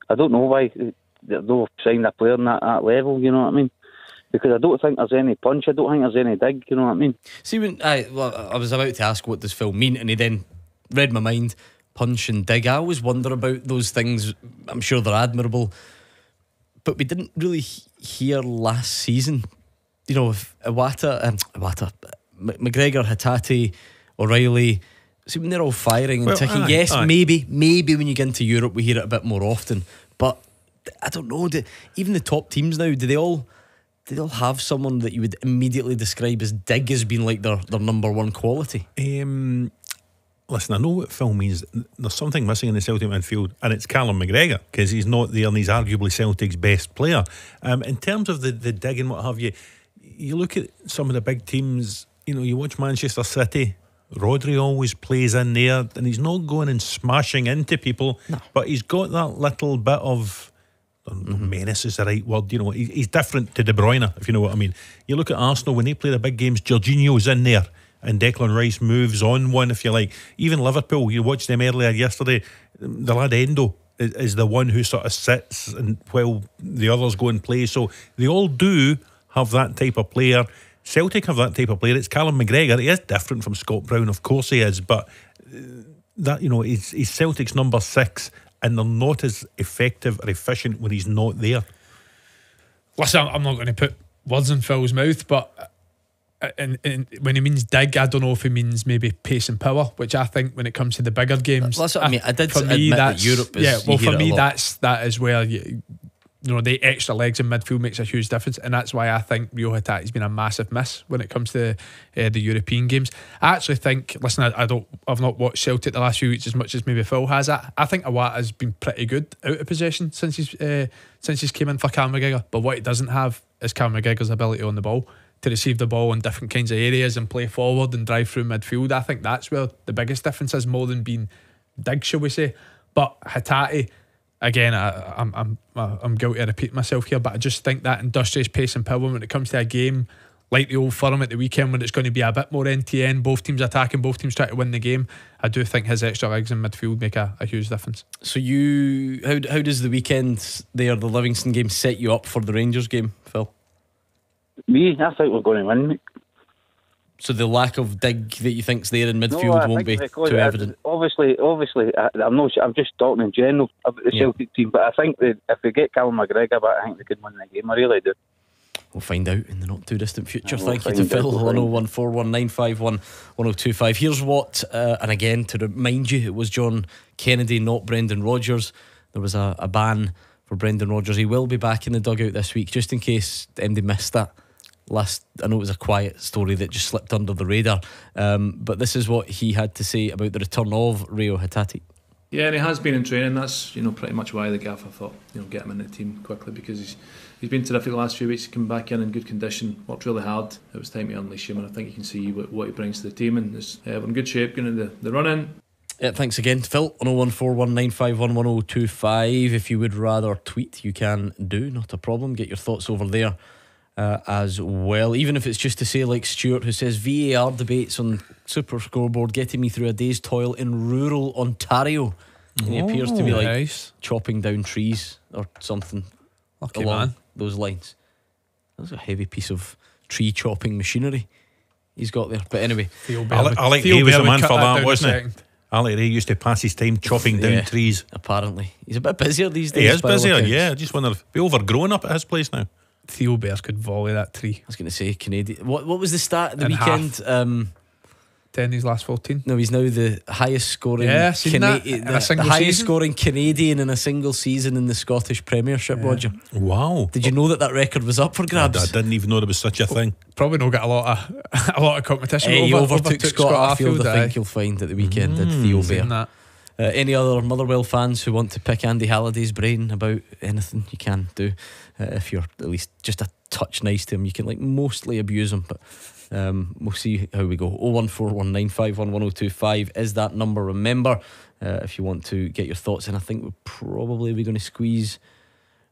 I don't know why they don't sign a player on that, that level. You know what I mean? Because I don't think there's any punch. I don't think there's any dig. You know what I mean? See, when I well, I was about to ask what does Phil mean, and he then read my mind. Punch and dig. I always wonder about those things. I'm sure they're admirable, but we didn't really hear last season. You know, if Iwata, um, Iwata, M- McGregor, Hatate, O'Reilly. See, when they're all firing and Well, ticking, aye, yes, aye. maybe, maybe when you get into Europe, we hear it a bit more often. I don't know. Do, even the top teams now, do they all? Do they all have someone that you would immediately describe as dig as being like their, their number one quality? Um, listen, I know what Phil means. There's something missing in the Celtic midfield, and it's Callum McGregor because he's not there and he's arguably Celtic's best player. Um, in terms of the, the dig and what have you, you look at some of the big teams, you know, you watch Manchester City. Rodri always plays in there and he's not going and smashing into people, but he's got that little bit of Don't mm-hmm. menace is the right word. You know, he, he's different to De Bruyne, if you know what I mean. You look at Arsenal when they play the big games, Jorginho's in there, and Declan Rice moves on one, if you like. Even Liverpool, you watched them earlier yesterday. The lad Endo is, is the one who sort of sits and while the others go and play. So they all do have that type of player. Celtic have that type of player. It's Callum McGregor. He is different from Scott Brown, of course he is, but uh, that you know he's, he's Celtic's number six, and they're not as effective or efficient when he's not there. Listen, I'm- I'm not going to put words in Phil's mouth, but uh, and, and when he means dig, I don't know if he means maybe pace and power, which I think when it comes to the bigger games, That's what I mean. I did for admit me that Europe is- yeah. Well, hear for me, lot. that's that is where you, you know the extra legs in midfield makes a huge difference, and that's why I think Reo Hatate's been a massive miss when it comes to uh, the European games. I actually think, listen, I, I don't, I've not watched Celtic the last few weeks as much as maybe Phil has. I, I think Iwata has been pretty good out of possession since he's uh, since he's came in for Cam McGregor. But what he doesn't have is Cam McGregor's ability on the ball to receive the ball in different kinds of areas and play forward and drive through midfield. I think that's where the biggest difference is more than being dig, shall we say. But Hatati, again, I, I'm I'm I'm guilty of repeating myself here, but I just think that industrious pace and power when it comes to a game like the old firm at the weekend when it's going to be a bit more NTN, both teams attacking, both teams trying to win the game. I do think his extra legs in midfield make a, a huge difference. So you, how how does the weekend there, the Livingston game, set you up for the Rangers game, Phil? Me, I think we're going to win. So the lack of dig that you think's there in midfield I won't be too I- evident. Obviously, obviously, I, I'm not. I'm just talking in general about the Yeah. Celtic team, but I think that if we get Callum McGregor back, I think they could win the game. I really do. We'll find out in the not too distant future. We'll Thank you to Phil. we'll find 101419511025. Here's what, uh, and again, to remind you, it was John Kennedy, not Brendan Rodgers. There was a, a ban for Brendan Rodgers. He will be back in the dugout this week, just in case MD missed that. Last, I know it was a quiet story that just slipped under the radar, um, but this is what he had to say about the return of Reo Hatate. Yeah, and he has been in training. That's you know pretty much why the gaffer thought you know get him in the team quickly because he's he's been terrific the last few weeks. He came back in in good condition, worked really hard. It was time to unleash him, and I think you can see what, what he brings to the team. And it's, uh, we're in good shape going into the, the run in. Yeah, thanks again, Phil. On 01419511025. If you would rather tweet, you can do, not a problem. Get your thoughts over there uh, as well. Even if it's just to say, like Stuart, who says VAR debates on Super Scoreboard getting me through a day's toil in rural Ontario. And he appears to be like nice. chopping down trees or something Lucky along man. those lines. That's a heavy piece of tree chopping machinery he's got there. But anyway, Theo I, Bair I like he was Bair the man for that, down wasn't he? second. Ali Ray used to pass his time chopping down Yeah. trees. apparently he's a bit busier these days. He is busier, yeah. I just wonder if be overgrown up at his place now. Theo Bair's could volley that tree. I was going to say Canadian. What what was the stat at the In weekend? Um, Ten these last fourteen. no, he's now the highest scoring. Yeah, seen that Cana- in the, a the highest season. scoring Canadian in a single season in the Scottish Premiership. Roger, Wow. did you know that that record was up for grabs? I didn't even know there was such a thing. Probably not get a lot of a lot of competition. Hey, he over, overtook, Scott, Arfield. I aye. think you'll find at the weekend. Did Theo Bair? Uh, any other Motherwell fans who want to pick Andy Halliday's brain about anything, you can do. Uh, if you're at least just a touch nice to him, you can like mostly abuse him, but um, we'll see how we go. 01419511025 is that number. Remember, uh, if you want to get your thoughts in, I think we're probably we're going to squeeze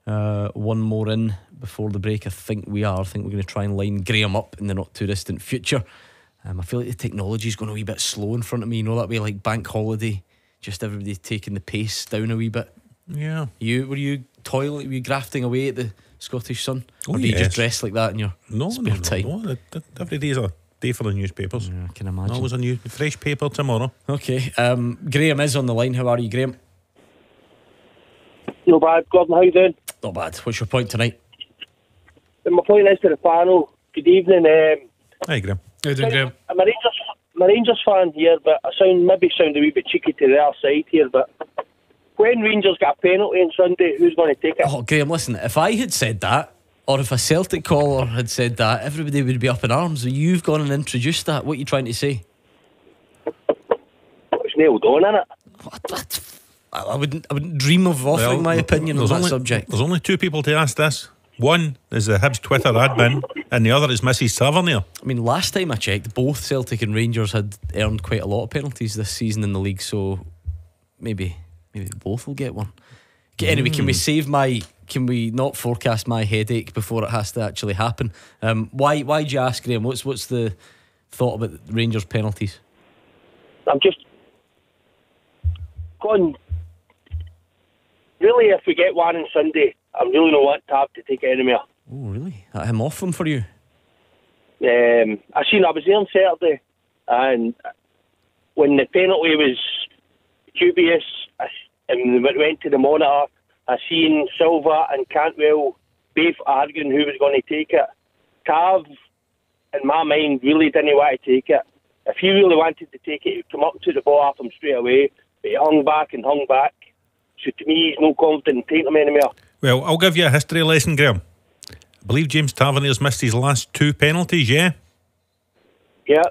uh, one more in before the break. I think we are. I think we're going to try and line Graham up in the not too distant future. Um, I feel like the technology is going to be a wee bit slow in front of me. You know that way, like bank holiday, just everybody taking the pace down a wee bit. Yeah. You were you toiling? Were you grafting away at the Scottish Sun, or Oh, do you just dress like that in your No, spare no, time? no, no. Th- th- Every day's a day for the newspapers. Yeah, I can imagine. Always a new fresh paper tomorrow. Okay, um, Graham is on the line. How are you, Graham? No bad, Gordon. How you doing? Not bad. What's your point tonight? My point is to the panel. Good evening. Um, Hi, Graham. How you doing, Graham? I'm a Rangers, I'm a Rangers fan here, but I sound maybe sound a wee bit cheeky to the other side here. But when Rangers got a penalty on Sunday, who's going to take it? Oh, Graham, listen. If I had said that, or if a Celtic caller had said that, everybody would be up in arms. You've gone and introduced that. What are you trying to say? It's nailed on, isn't it? What, what? I I wouldn't. I wouldn't dream of offering my opinion on that only, subject. There's only two people to ask this. One is the Hibs Twitter admin, and the other is Mrs. Tavernier. I mean, last time I checked, both Celtic and Rangers had earned quite a lot of penalties this season in the league. So maybe, maybe both will get one. Okay, anyway, can we save my? Can we not forecast my headache before it has to actually happen? Um, why? Why do you ask, Graham? What's what's the thought about Rangers penalties? I'm just going. Really, if we get one on Sunday, I really don't want Tav to take it anymore. Oh, really? I'm off them for you? Um, I seen I was there on Saturday, and when the penalty was dubious, I, and we went to the monitor, I seen Silva and Cantwell both arguing who was going to take it. Tav, in my mind, really didn't want to take it. If he really wanted to take it, he'd come up to the ball off him straight away. But he hung back and hung back. So to me, he's no confident in taking him anymore. Well, I'll give you a history lesson, Graham. I believe James Tavernier's missed his last two penalties, yeah? Yeah.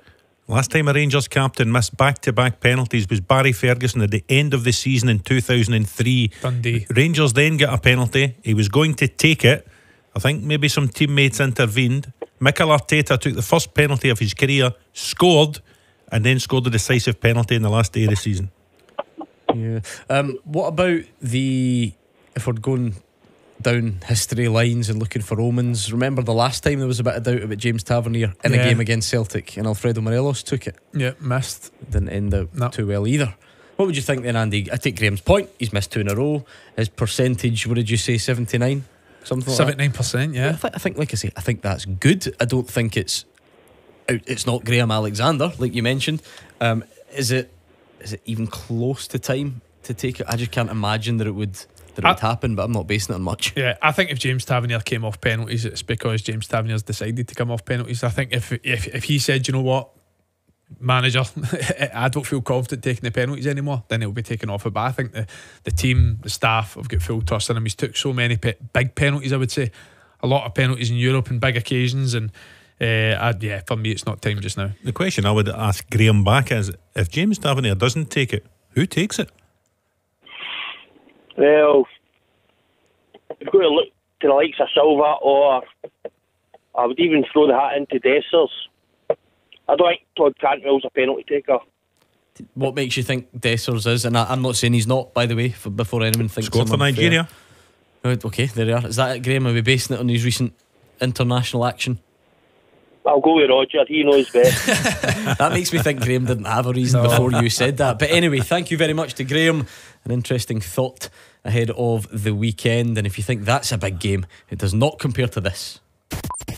Last time a Rangers captain missed back to back penalties was Barry Ferguson at the end of the season in 2003. Dundee. Rangers then got a penalty. He was going to take it. I think maybe some teammates intervened. Mikel Arteta took the first penalty of his career, scored, and then scored the decisive penalty in the last day of the season. Yeah. Um, what about the if we're going down history lines and looking for omens? Remember the last time there was a bit of doubt about James Tavernier in a game against Celtic, and Alfredo Morelos took it. Yeah, missed. Didn't end up No. too well either. What would you think then, Andy? I take Graham's point. He's missed two in a row. His percentage, what did you say, seventy nine, something like that? Seventy nine percent. I, Yeah. th- I think, like I say, I think that's good. I don't think it's it's not Graham Alexander, like you mentioned. Um, is it is it even close to time to take it? I just can't imagine that it would that it would happen, but I'm not basing it on much. Yeah, I think if James Tavernier came off penalties, it's because James Tavernier's decided to come off penalties. I think if if if he said, you know what, manager, I don't feel confident taking the penalties anymore, then he'll be taken off it. But I think the, the team, the staff have got full trust in him. He's took so many pe- big penalties, I would say. A lot of penalties in Europe and big occasions. And uh, I, yeah, for me, it's not time just now. The question I would ask Graham back is if James Tavernier doesn't take it, who takes it? Well, you've got to look to the likes of Silva, or I would even throw the hat into Dessers. I don't think Todd Cantwell's a penalty taker. What makes you think Dessers is? And I, I'm not saying he's not, by the way, for, before anyone thinks Scored for Nigeria. Right, okay, there you are. Is that it, Graham? Are we basing it on his recent international action? I'll go with Roger. He knows best. that makes me think Graham didn't have a reason before you said that. But anyway, thank you very much to Graham. An interesting thought ahead of the weekend. And if you think that's a big game, it does not compare to this.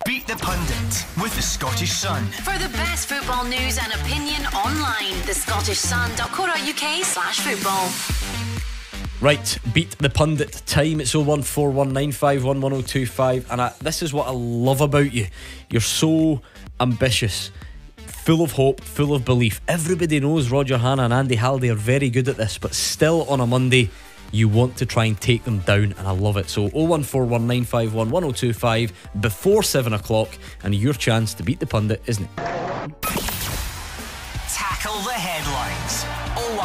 Beat the Pundit with the Scottish Sun. For the best football news and opinion online, thescottishsun.co.uk slash football. Right, beat the pundit time. It's 01419511025. And I, this is what I love about you. You're so ambitious, full of hope, full of belief. Everybody knows Roger Hannah and Andy Halliday are very good at this, but still on a Monday, you want to try and take them down, and I love it. So 01419511025 before 7 o'clock, and your chance to beat the pundit, isn't it? Tackle the headlines.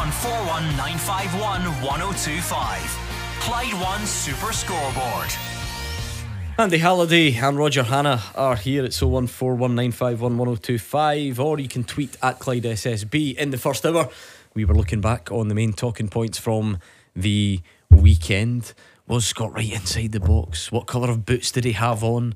0141 951 1025. Clyde One Super Scoreboard. Andy Halliday and Roger Hannah are here at 01419511025, or you can tweet at Clyde SSB. In the first hour, we were looking back on the main talking points from the weekend. Was Scott right inside the box? What colour of boots did he have on?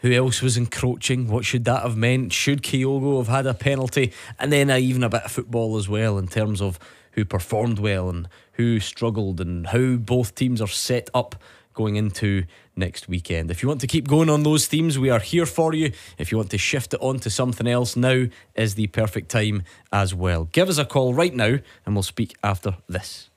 Who else was encroaching? What should that have meant? Should Kyogo have had a penalty? And then uh, even a bit of football as well in terms of who performed well and who struggled and how both teams are set up going into next weekend. If you want to keep going on those themes, we are here for you. If you want to shift it on to something else, now is the perfect time as well. Give us a call right now and we'll speak after this.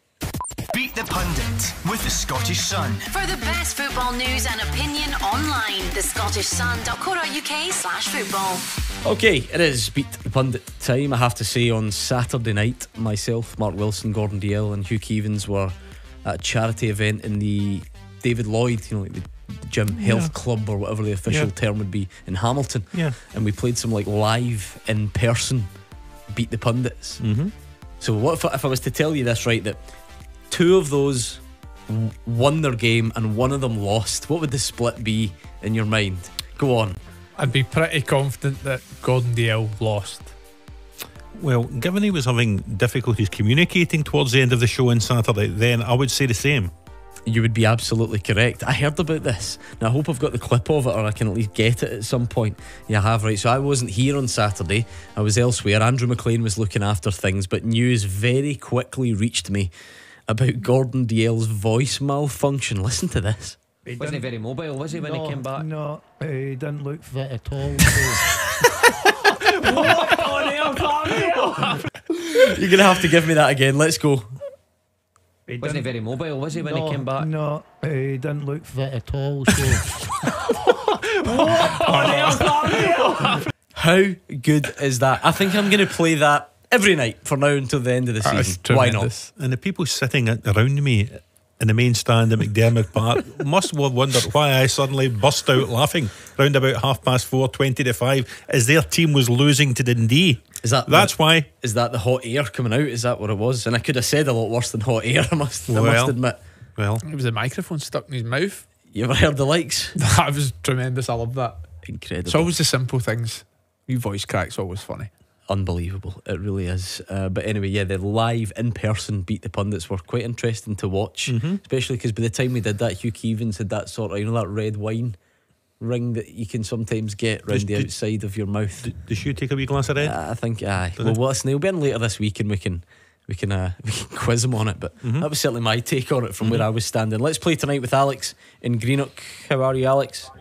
Beat the Pundit with the Scottish Sun. For the best football news and opinion online, the Scottish thescottishsun.co.uk slash football. Okay, it is Beat the Pundit time. I have to say, on Saturday night, myself, Mark Wilson, Gordon Dalziel, and Hugh Keevins were at a charity event in the David Lloyd, you know, like the gym health Yeah. club or whatever the official Yeah. term would be in Hamilton. Yeah. And we played some like live in person Beat the Pundits. Mm-hmm. So what if I, if I was to tell you this right that two of those won their game and one of them lost? What would the split be in your mind? Go on. I'd be pretty confident that Gordon Dalziel lost. Well, given he was having difficulties communicating towards the end of the show on Saturday, then I would say the same. You would be absolutely correct. I heard about this. Now, I hope I've got the clip of it or I can at least get it at some point. Yeah, I have, right. So I wasn't here on Saturday. I was elsewhere. Andrew McLean was looking after things, but news very quickly reached me about Gordon Dalziel's voice malfunction. Listen to this. Wasn't he very mobile, was he, when he came back? No, he didn't look fit at all. You're going to have to give me that again. Let's go. Wasn't he very mobile, was he, when he came back? No, he didn't look fit at all. So. What? How good is that? I think I'm going to play that every night for now until the end of the That is season. Why not? And the people sitting around me in the main stand at McDiarmid Park must have wondered why I suddenly burst out laughing round about half past four, 20 to five, as their team was losing to Dundee. Is that That's the, why. Is that the hot air coming out? Is that what it was? And I could have said a lot worse than hot air. I must. I must admit. Well, It was a microphone stuck in his mouth. You ever heard the likes? That was tremendous. I love that. Incredible. It's always the simple things. Your voice crack's always funny. Unbelievable. It really is. Uh, but anyway, yeah, the live in person beat the pundits were quite interesting to watch, especially because by the time we did that, Hugh Keevins had that sort of you know that red wine ring that you can sometimes get round Does- the did- outside of your mouth. does you take a wee glass of red? I think aye. Does Well, it? well, listen, he'll be in later this week and we can. We can, uh, we can quiz him on it, but that was certainly my take on it from where I was standing. Let's play tonight with Alex in Greenock. How are you, Alex?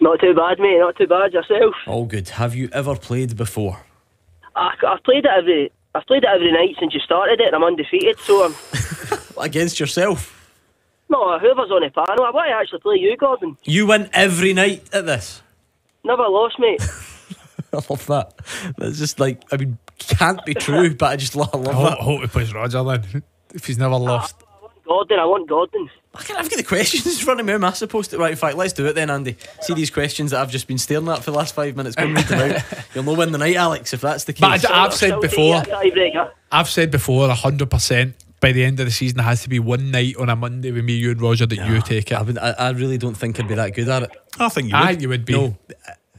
Not too bad, mate. Not too bad yourself. All good. Have you ever played before? I, I've played it every. I've played it every night since you started it, and I'm undefeated. So I'm Against yourself? no whoever's on the panel. I want to actually play you, Gordon. You win every night at this. Never lost, mate. I love that. That's just like, I mean, can't be true, but I just love, I I love hope, that. hope he plays Roger then. If he's never ah. lost. Gordon, I want Gordon. I can't, I've got the questions in front of me. Am I supposed to? Right, in fact, let's do it then, Andy. See these questions that I've just been staring at for the last five minutes. Go and read them out. You'll know when the night, Alex, if that's the case. But I, have said Still before, take a. I've said before, hundred percent. By the end of the season, there has to be one night on a Monday with me, you, and Roger that you take it. I, would, I, I really don't think I'd be that good at it. I think you Aye, would. you would be. No,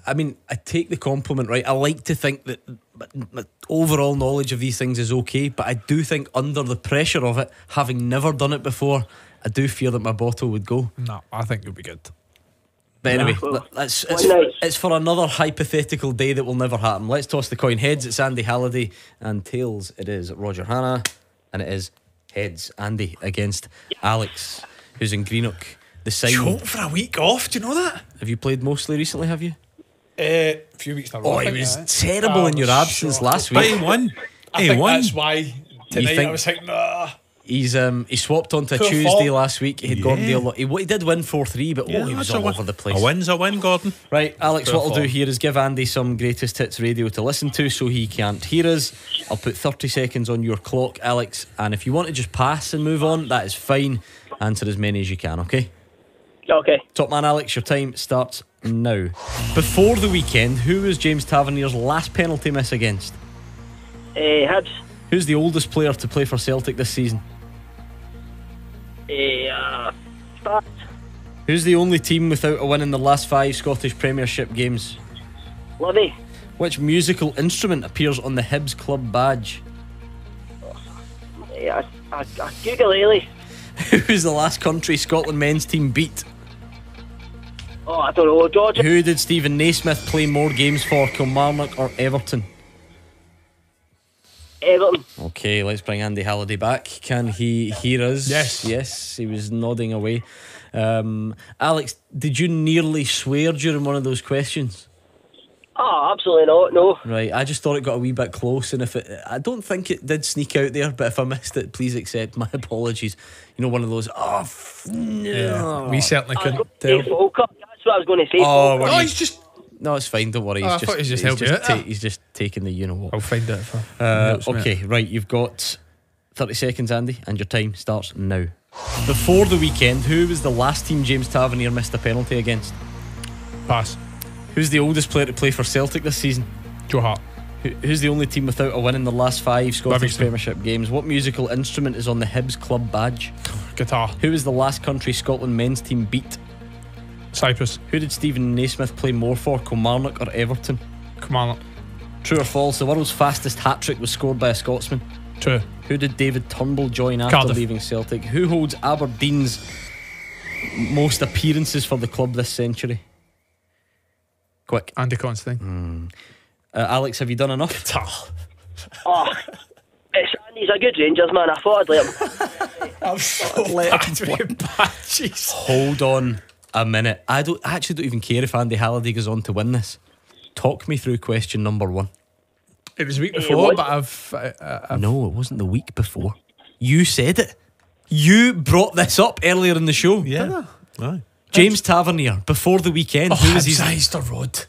I mean, I take the compliment, right? I like to think that my- my overall knowledge of these things is okay, but I do think under the pressure of it, having never done it before, I do fear that my bottle would go. No, I think you'll be good. But anyway, Well, let- let's, it's, it's for another hypothetical day that will never happen. Let's toss the coin. Heads, it's Andy Halliday, and tails, it is Roger Hannah, and it is heads, Andy against Alex, who's in Greenock. The sign. Choke for a week off, do you know that? Have you played mostly recently? Have you? Uh, a few weeks in a row. Oh, he was aye. terrible I in your absence shocked. last But week. he won. I He think won. that's why tonight think- I was like, nah. He's um he swapped onto Poor Tuesday form. last week. He'd gone Yeah. there. He, he did win four three, but oh, he was all win. over the place. A win's a win, Gordon. Right, Alex. Poor what I'll do here is give Andy some greatest hits radio to listen to, so he can't hear us. I'll put thirty seconds on your clock, Alex, and if you want to just pass and move on, that is fine. Answer as many as you can. Okay. Okay. Top man, Alex. Your time starts now. Before the weekend, who was James Tavernier's last penalty miss against? Uh, Hibs. Who's the oldest player to play for Celtic this season? Uh, Start. Who's the only team without a win in the last five Scottish Premiership games? Livy. Which musical instrument appears on the Hibs club badge? Uh, a, a, a ukulele. Who's the last country Scotland men's team beat? Oh, I don't know. Georgia. Who did Steven Naismith play more games for, Kilmarnock or Everton? Everton. Okay, let's bring Andy Halliday back. Can he hear us? Yes. Yes, he was nodding away. Um, Alex, did you nearly swear during one of those questions? Oh, absolutely not. No. Right, I just thought it got a wee bit close, and if it, I don't think it did sneak out there, but if I missed it, please accept my apologies. You know, one of those, oh, f- no. Yeah, we certainly I was couldn't going to tell. Say That's what I was going to say. Oh, Falkirk. Oh, he's just. No, it's fine. Don't worry. Oh, He's I just, thought he's just he's just out ta- he's just taking the you know what. I'll find it for. Uh, notes, mate. okay, right. You've got 30 seconds, Andy, and your time starts now. Before the weekend, who was the last team James Tavernier missed a penalty against? Pass. Who's the oldest player to play for Celtic this season? Joe Hart. Who, who's the only team without a win in the last five Scottish Livingston. Premiership games? What musical instrument is on the Hibs club badge? Guitar. Who is the last country Scotland men's team beat? Cyprus. Who did Steven Naismith play more for, Kilmarnock or Everton? Come on. True or false? The world's fastest hat trick was scored by a Scotsman. True. Who did David Turnbull join after Cardiff. leaving Celtic? Who holds Aberdeen's most appearances for the club this century? Quick. Andy Considine. Uh, Alex, have you done enough? Oh, it's Andy's a good Rangers man. I thought I'd let him. I'm so Let bad him with bad. Jeez. Hold on a minute. I don't I actually don't even care if Andy Halliday goes on to win this. Talk me through question number one. It was a week before, but I've. I, I, I've No, it wasn't the week before. You said it. You brought this up earlier in the show. Yeah. Aye. James Tavernier before the weekend. oh, who was his his eyes the road.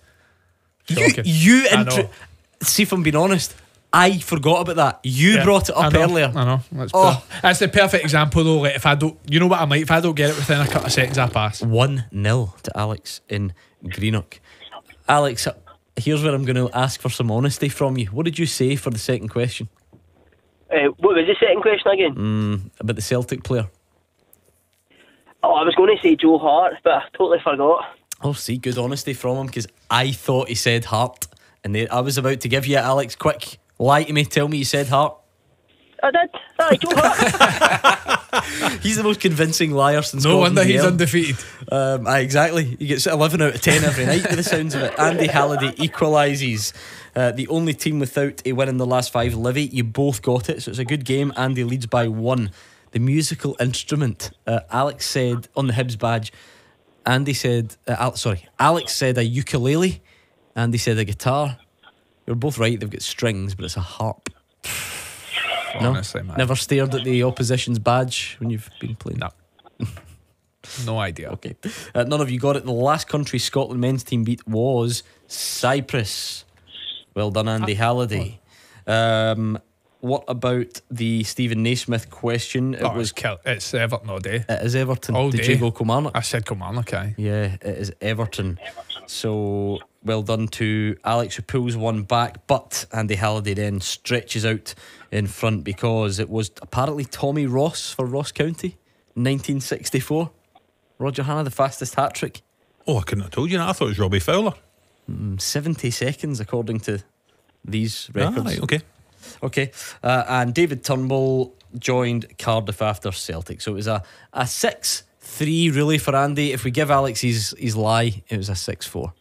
You, Shocking. you I intro- know. See, if I'm being honest, I forgot about that. You Yeah, brought it I up know, earlier. I know. That's, Oh. per- that's the perfect example, though. Like if I don't, you know what I'm like. If I don't get it within a couple of seconds, I pass. 1 0 to Alex in Greenock. Alex, here's where I'm going to ask for some honesty from you. What did you say for the second question Uh, what was the second question again? mm, about the Celtic player? Oh, I was going to say Joe Hart, but I totally forgot. Oh, see, good honesty from him because I thought he said Hart. And they, I was about to give you Alex. Quick, lie to me. Tell me you said Hart. I did. Aye, Joe Hart. He's the most convincing liar since No Gordon wonder he's Dalziel. undefeated. Um, aye, exactly. He gets 11 out of 10 every night by the sounds of it. Andy Halliday equalises. Uh, the only team without a win in the last five, Livy. You both got it, so it's a good game. Andy leads by one. The musical instrument, uh, Alex said on the Hibs badge, Andy said, uh, Al- sorry, Alex said a ukulele. Andy said a guitar. You're both right, they've got strings, but it's a harp. No? Honestly, man. Never stared at the opposition's badge when you've been playing? No. No idea. Okay. Uh, none of you got it. The last country Scotland men's team beat was Cyprus. Well done, Andy Halliday. Um, what about the Steven Naismith question? It Oh, was it's, Kel- it's Everton all day. It is Everton. All Did day. you go Kilmarnock? I said Kilmarnock, aye. Yeah, it is Everton. So well done to Alex who pulls one back, but Andy Halliday then stretches out in front because it was apparently Tommy Ross for Ross County, 1964. Roger Hannah, the fastest hat trick. Oh, I couldn't have told you that. I thought it was Robbie Fowler. Mm, 70 seconds according to these records. Ah, right, okay. Okay. Uh, and David Turnbull joined Cardiff after Celtic. So it was a, a 6 3 really for Andy. If we give Alex his, his lie, it was a 6 4.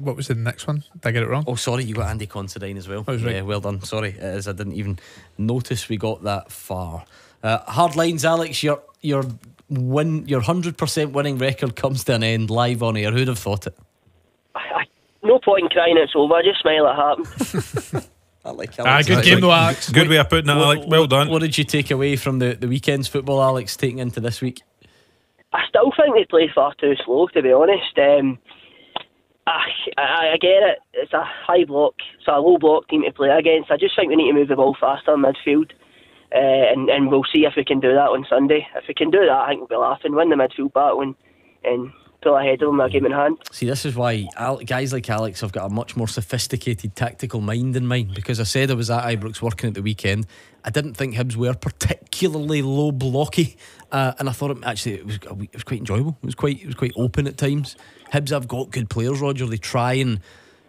What was the next one? Did I get it wrong? Oh, sorry, you got Andy Considine as well. I was right. Well done. Sorry, as I didn't even notice we got that far. Uh, hard lines, Alex. Your your win, your hundred percent winning record comes to an end live on air. Who'd have thought it? No point in crying it's over, just smile it happened. I like Alex. Ah, good game though, Alex. Good way of putting it, Alex. Well done. What did you take away from the, the weekend's football, Alex, taking into this week? I still think they play far too slow, to be honest. Um, I, I, get it. It's a high block, it's a low block team to play against. I just think we need to move the ball faster in midfield. Uh, and, and we'll see if we can do that on Sunday. If we can do that, I think we'll be laughing, win the midfield battle and, and pull ahead of them, a game in hand. See, this is why guys like Alex have got a much more sophisticated tactical mind than mine. Because I said I was at Ibrox working at the weekend, I didn't think Hibs were particularly low blocky, uh, and I thought it, actually it was it was quite enjoyable. It was quite it was quite open at times. Hibs have got good players, Roger. They try and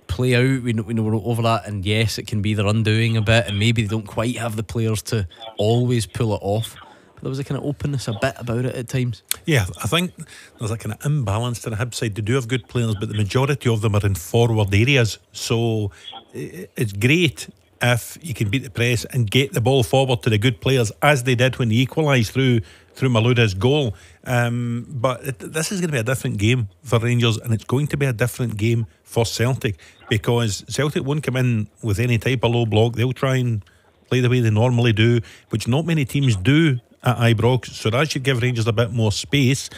play out. We know, we know we're over that, and yes, it can be their undoing a bit, and maybe they don't quite have the players to always pull it off. But there was a kind of openness a bit about it at times. Yeah, I think there's a kind of imbalance to the Hibs side. They do have good players, but the majority of them are in forward areas. So it's great if you can beat the press and get the ball forward to the good players, as they did when they equalised through through Maolida's goal. Um, but it, this is going to be a different game for Rangers, and it's going to be a different game for Celtic because Celtic won't come in with any type of low block. They'll try and play the way they normally do, which not many teams do at Ibrox. So that should give Rangers a bit more space.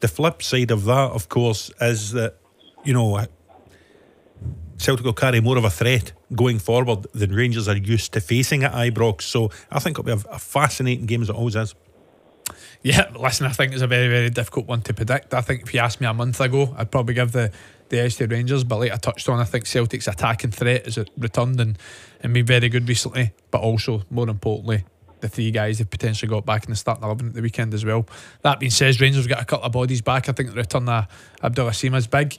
The flip side of that, of course, is that, you know, Celtic will carry more of a threat going forward than Rangers are used to facing at Ibrox. So I think it'll be a, fascinating game as it always is. Yeah, listen, I think it's a very, very difficult one to predict. I think if you asked me a month ago, I'd probably give the, the edge to Rangers. But like I touched on, I think Celtic's attacking threat has returned and, and been very good recently. But also, more importantly, the three guys they've potentially got back in the starting 11 at the weekend as well. That being said, Rangers have got a couple of bodies back. I think the return of Abdullah Sima's big.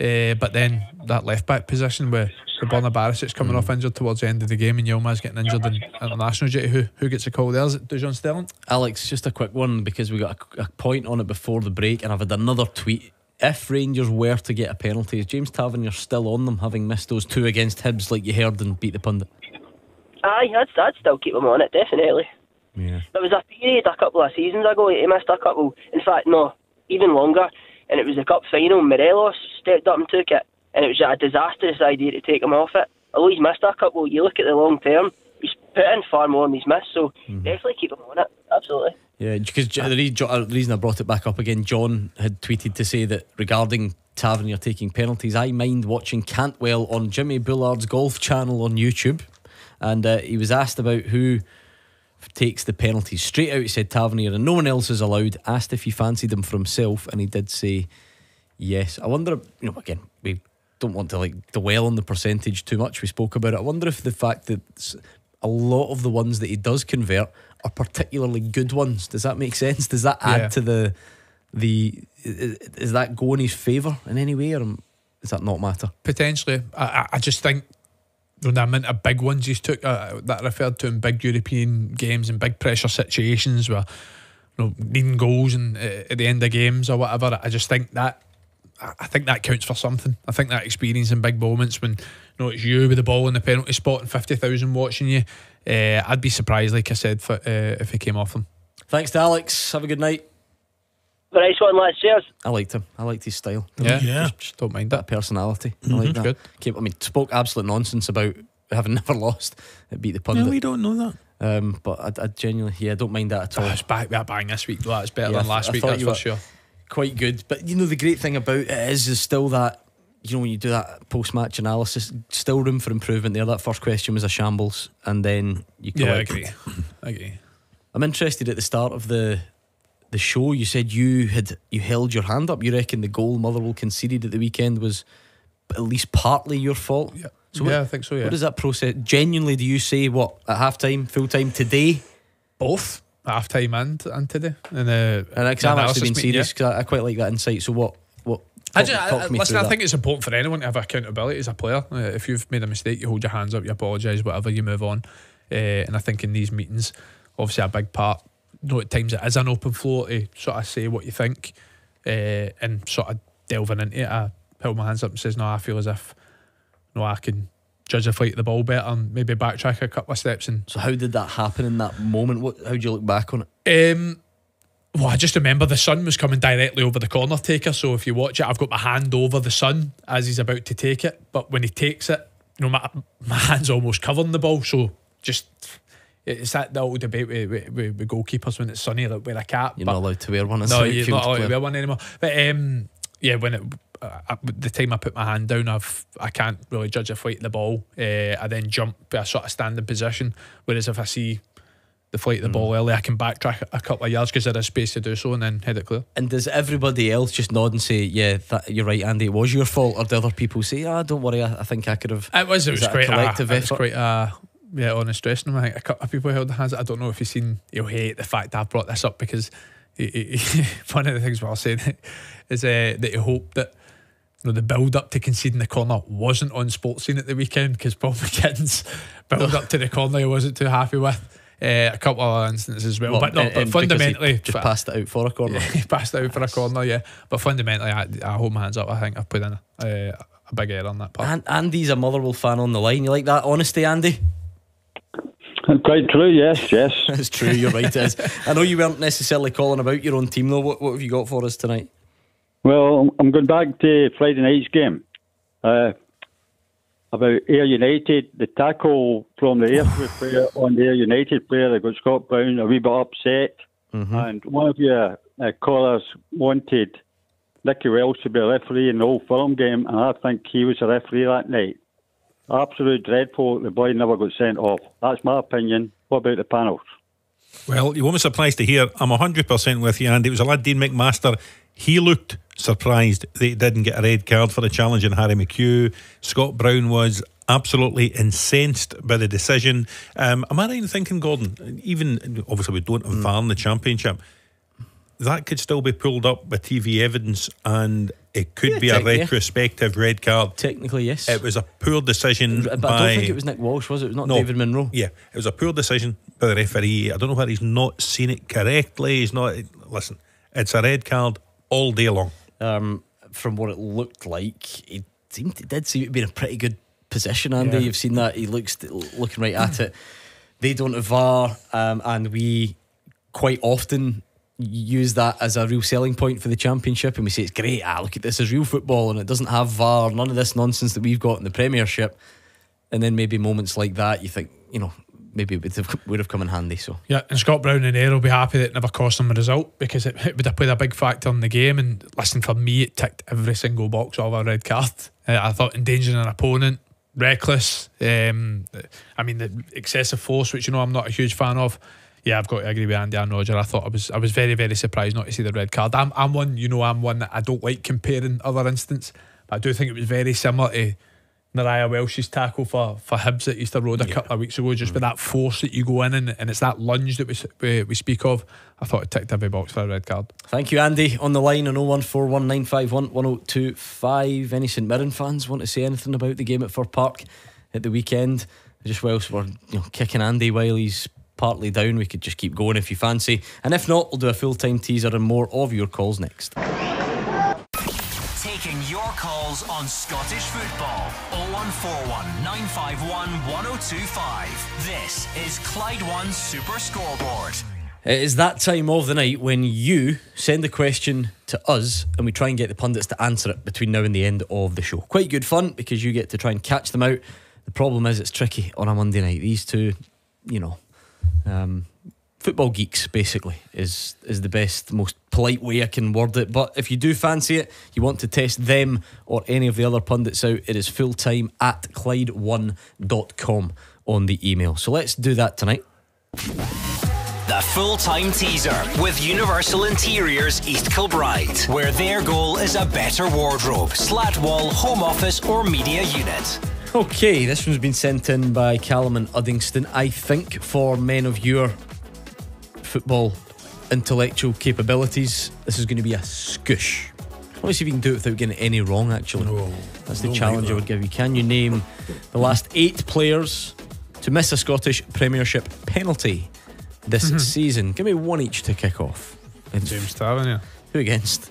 Uh, but then that left back position where the Borna Barisic coming off injured towards the end of the game and Yilmaz getting injured in international duty. Who who gets a call there? Is it Dujon Sterling? Alex, just a quick one because we got a, a point on it before the break, and I've had another tweet. If Rangers were to get a penalty, is James Tavernier still on them, having missed those two against Hibs, like you heard and beat the pundit? Aye, I'd, I'd still keep him on it, definitely. Yeah. There was a period a couple of seasons ago, he missed a couple, in fact, no, even longer, and it was the cup final. Morelos stepped up and took it, and it was a disastrous idea to take him off it. Although he's missed a couple, you look at the long term, he's put in far more than he's missed, so definitely keep him on it, absolutely. Yeah, because the, re- Jo- uh, the reason I brought it back up again, John had tweeted to say that regarding Tavernier taking penalties, I mind watching Cantwell on Jimmy Bullard's golf channel on YouTube, and uh, he was asked about who f- takes the penalties. Straight out, he said Tavernier, and no one else is allowed. Asked if he fancied them for himself, and he did say yes. I wonder, you know, again, we don't want to like dwell on the percentage too much. We spoke about it. I wonder if the fact that a lot of the ones that he does convert are particularly good ones. Does that make sense? Does that add Yeah. to the the? i- i- Is that go in his favour in any way, or does that not matter? Potentially. I- I just think the amount of big ones he's took uh, that referred to in big European games and big pressure situations where you know, needing goals and uh, at the end of games or whatever. I just think that I I think that counts for something. I think that experience in big moments when you know it's you with the ball in the penalty spot and fifty thousand watching you. Uh, I'd be surprised, like I said, for, uh, if he came off them. Thanks to Alex. Have a good night. Nice one, lads. Cheers. I liked him. I liked his style. Yeah, Yeah. Just, just don't mind Bit that. of personality. I like that. Good. Came, I mean, spoke absolute nonsense about having never lost. It beat the pundit. No, we don't know that. Um, but I, I genuinely, yeah, I don't mind that at all. Oh, it's back that bang this week. though. That's better Yeah, than last I week. That's you for sure. Quite good. But you know, the great thing about it is, is still that you know when you do that post match analysis, still room for improvement there. That first question was a shambles, and then you Yeah, I agree. I agree. I'm interested at the start of the the show. You said you had you held your hand up. You reckon the goal Motherwell conceded at the weekend was at least partly your fault. Yeah. So Yeah, what, I think so, yeah. What does that process? Genuinely, do you say what at half time, full time today? Both half time and and today. And uh, And the actually being analysis meeting, yeah. I, I quite like that insight. So what? What? I talk- just, I- talk I- listen, I that. think it's important for anyone to have accountability as a player. Uh, if you've made a mistake, you hold your hands up, you apologise, whatever, you move on. Uh, and I think in these meetings, obviously a big part. Know, at times it is an open floor to sort of say what you think, uh, and sort of delving into it. I held my hands up and says, "No, I feel as if, no, I can judge a fight of the ball better and maybe backtrack a couple of steps." And So how did that happen in that moment? What? How do you look back on it? um, well, I just remember the sun was coming directly over the corner taker. So if you watch it, I've got my hand over the sun as he's about to take it. But when he takes it, you know, my, my hand's almost covering the ball. So just it's that the old debate with, with, with, goalkeepers when it's sunny, like wear a cap. You're but- not allowed to wear one. no, you're not allowed to wear one anymore. But um, yeah, when it uh, the time I put my hand down, I've I can't really judge a flight of the ball. Uh, I then jump I sort of standing position. Whereas if I see the flight of the ball early, I can backtrack a couple of yards because there is space to do so and then head it clear. And does everybody else just nod and say, "Yeah, that, you're right, Andy. It was your fault," or do other people say, "Ah, don't worry. I, I think I could have." It was. It was a quite a, collective it was effort? quite a yeah honest dressing room. I think a couple of people held their hands. I don't know if you've seen. You'll hate the fact that I've brought this up because he, he, he- one of the things we're saying is uh, that you hope that. You know, the build up to conceding the corner wasn't on Sportscene at the weekend because Paul McKinnon's build up to the corner he wasn't too happy with. Uh, a couple of instances as well, Well, but no, but he fundamentally, just passed it out for a corner. he passed it out for a corner, yeah. But fundamentally, I, I hold my hands up. I think I've put in a, a, a big error on that part. And Andy's a Motherwell fan on the line. You like that honesty, Andy? Quite true, yes, yes. it's true. You're right. It is. I know you weren't necessarily calling about your own team though. What, what have you got for us tonight? Well, I'm going back to Friday night's game. Uh, about Ayr United, the tackle from the Airfleet player on the Ayr United player that got Scott Brown a wee bit upset. And one of your uh, callers wanted Nicky Wells to be a referee in the Old Firm game, and I think he was a referee that night. Absolute dreadful. The boy never got sent off. That's my opinion. What about the panels? Well, you won't be surprised to hear I'm 100% with you, Andy. It was a lad, Dean McMaster. He looked surprised that he didn't get a red card for the challenge in Harry McHugh. Scott Brown was absolutely incensed by the decision. Um, am I right in thinking, Gordon, even obviously we don't have VAR in the championship, that could still be pulled up with TV evidence and it could Yeah, be a tech- yeah. retrospective red card. Technically, yes. It was a poor decision But by. I don't think it was Nick Walsh, was it? It was not David Munro. Yeah, it was a poor decision by the referee. I don't know whether he's not seen it correctly. He's not. Listen, it's a red card all day long. Um, from what it looked like, it seemed it did seem to be in a pretty good position. Andy, Yeah. you've seen that. He looks looking right at it. They don't have VAR, um, and we quite often use that as a real selling point for the championship. And we say it's great. Ah, look at this as real football, and it doesn't have VAR. None of this nonsense that we've got in the Premiership. And then maybe moments like that, you think, you know, maybe it would have, would have come in handy. So Yeah, and Scott Brown and Ayr will be happy that it never cost them a result because it, it would have played a big factor in the game. And listen, for me, it ticked every single box of a red card. Uh, I thought endangering an opponent, reckless. Um, I mean, the excessive force, which you know I'm not a huge fan of. Yeah, I've got to agree with Andy and Roger. I thought I was I was very very surprised not to see the red card. I'm I'm one, you know, I'm one that I don't like comparing other instances, but I do think it was very similar to Moriah-Welsh's tackle for, for Hibs at Easter Road a couple of weeks ago, just with mm. that force that you go in and, and it's that lunge that we, we, we speak of. I thought it ticked every box for a red card. Thank you, Andy. On the line on 01419511025. Any St Mirren fans want to say anything about the game at Fir Park at the weekend? Just whilst we're you know, kicking Andy while he's partly down, we could just keep going if you fancy. And if not, we'll do a full time teaser and more of your calls next. Taking your calls on Scottish football. 0141 951 1025. This is Clyde One Super Scoreboard. It is that time of the night when you send the question to us and we try and get the pundits to answer it between now and the end of the show. Quite good fun because you get to try and catch them out. The problem is it's tricky on a Monday night. These two, you know, um, football geeks, basically, is is the best, most polite way I can word it. But if you do fancy it, you want to test them or any of the other pundits out, it is full time at Clyde1.com on the email. So let's do that tonight. The full time teaser with Universal Interiors East Kilbride, where their goal is a better wardrobe, slat wall, home office, or media unit. Okay, this one's been sent in by Callum and Uddingston. I think for men of your football intellectual capabilities, this is going to be a scoosh. Let me see if you can do it without getting any wrong, actually. That's the challenge I would give you. Can you name the last eight players to miss a Scottish Premiership penalty this Mhm. season? Give me one each to kick off. James Tavernier. Who against?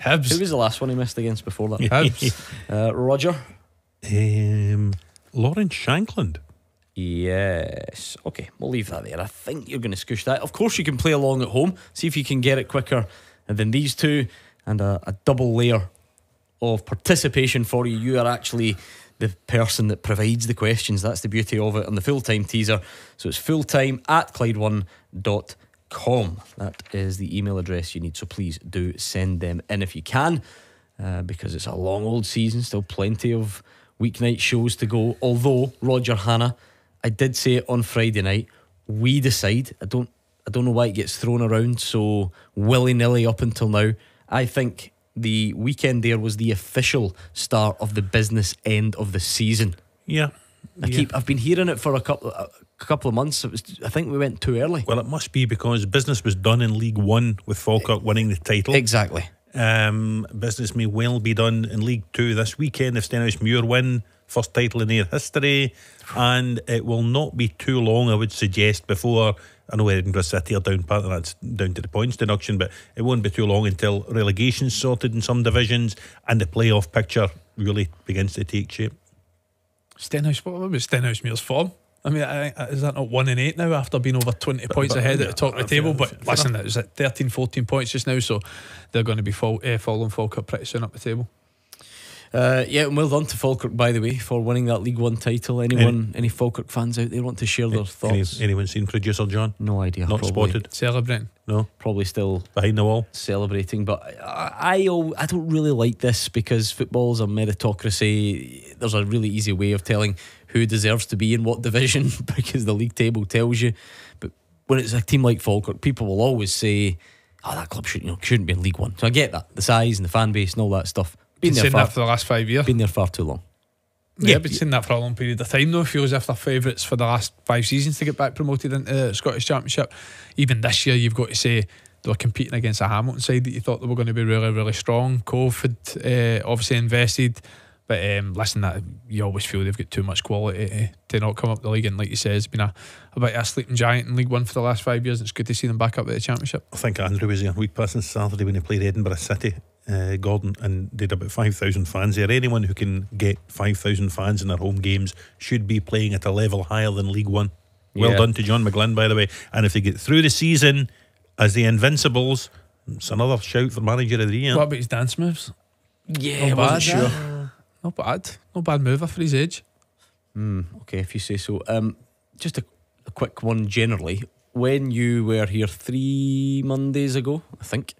Hibs. Who was the last one he missed against before that? Hibs. uh, Roger. Um, Lawrence Shankland. Yes. Okay, we'll leave that there. I think you're going to scoosh that. Of course, you can play along at home, see if you can get it quicker than these two, and a, a double layer of participation for you. You are actually the person that provides the questions. That's the beauty of it on the full time teaser. So it's full time at Clyde1.com. That is the email address you need. So please do send them in if you can, uh, because it's a long old season, still plenty of weeknight shows to go. Although, Roger Hannah, I did say it on Friday night, we decide. I don't I don't know why it gets thrown around so willy nilly up until now. I think the weekend there was the official start of the business end of the season. Yeah. I Yeah. keep I've been hearing it for a couple a couple of months. It was I think we went too early. Well, it must be because business was done in League One with Falkirk winning the title. Exactly. Um, business may well be done in League Two this weekend if Stenhousemuir win first title in their history, and it will not be too long, I would suggest, before. I know Edinburgh City are down part of that's down to the points deduction, but it won't be too long until relegation's sorted in some divisions and the playoff picture really begins to take shape. Stenhouse, what was Stenhouse form? I mean, I, I- is that not one in eight now after being over 20 points but- ahead yeah, at the top of the fair- table? But fair listen, it was at 13, 14 points just now, so they're going to be fall, uh, following Falkirk pretty soon up the table. Uh, yeah, and well done to Falkirk, by the way, for winning that League One title. Anyone, any Falkirk fans out there want to share their Any, thoughts? anyone seen producer John? No idea. Not probably. spotted. Celebrating. No. Probably still behind the wall. celebrating. But I, I, I don't really like this because football's a meritocracy. There's a really easy way of telling who deserves to be in what division because the league table tells you. But when it's a team like Falkirk, people will always say, "Oh, that club should you know shouldn't be in League One." So I get that, the size and the fan base and all that stuff. Been there saying far, that for the last five years. been there far too long. Yeah, I've been saying that for a long period of time, though. Feels as if they're favourites for the last five seasons to get back promoted into the Scottish Championship. Even this year, you've got to say they were competing against a Hamilton side that you thought they were going to be really, really strong. Cove had uh, obviously invested, but um, listen, that you always feel they've got too much quality to, to not come up the league. And like you say, it's been a, a bit of a sleeping giant in League One for the last five years. It's good to see them back up at the Championship. I think Andrew was here a week passing Saturday when he played Edinburgh City, uh, Gordon, and did about 5,000 fans there. Anyone who can get 5,000 fans in their home games should be playing at a level higher than League One. Well Yeah. done to John McGlynn, by the way. And if they get through the season as the Invincibles, it's another shout for manager of the year. What about his dance moves? Yeah, I bad. wasn't sure. Not bad. Not bad move for his age. Hmm, okay, if you say so. Um, just a, a quick one generally. When you were here three Mondays ago, I think,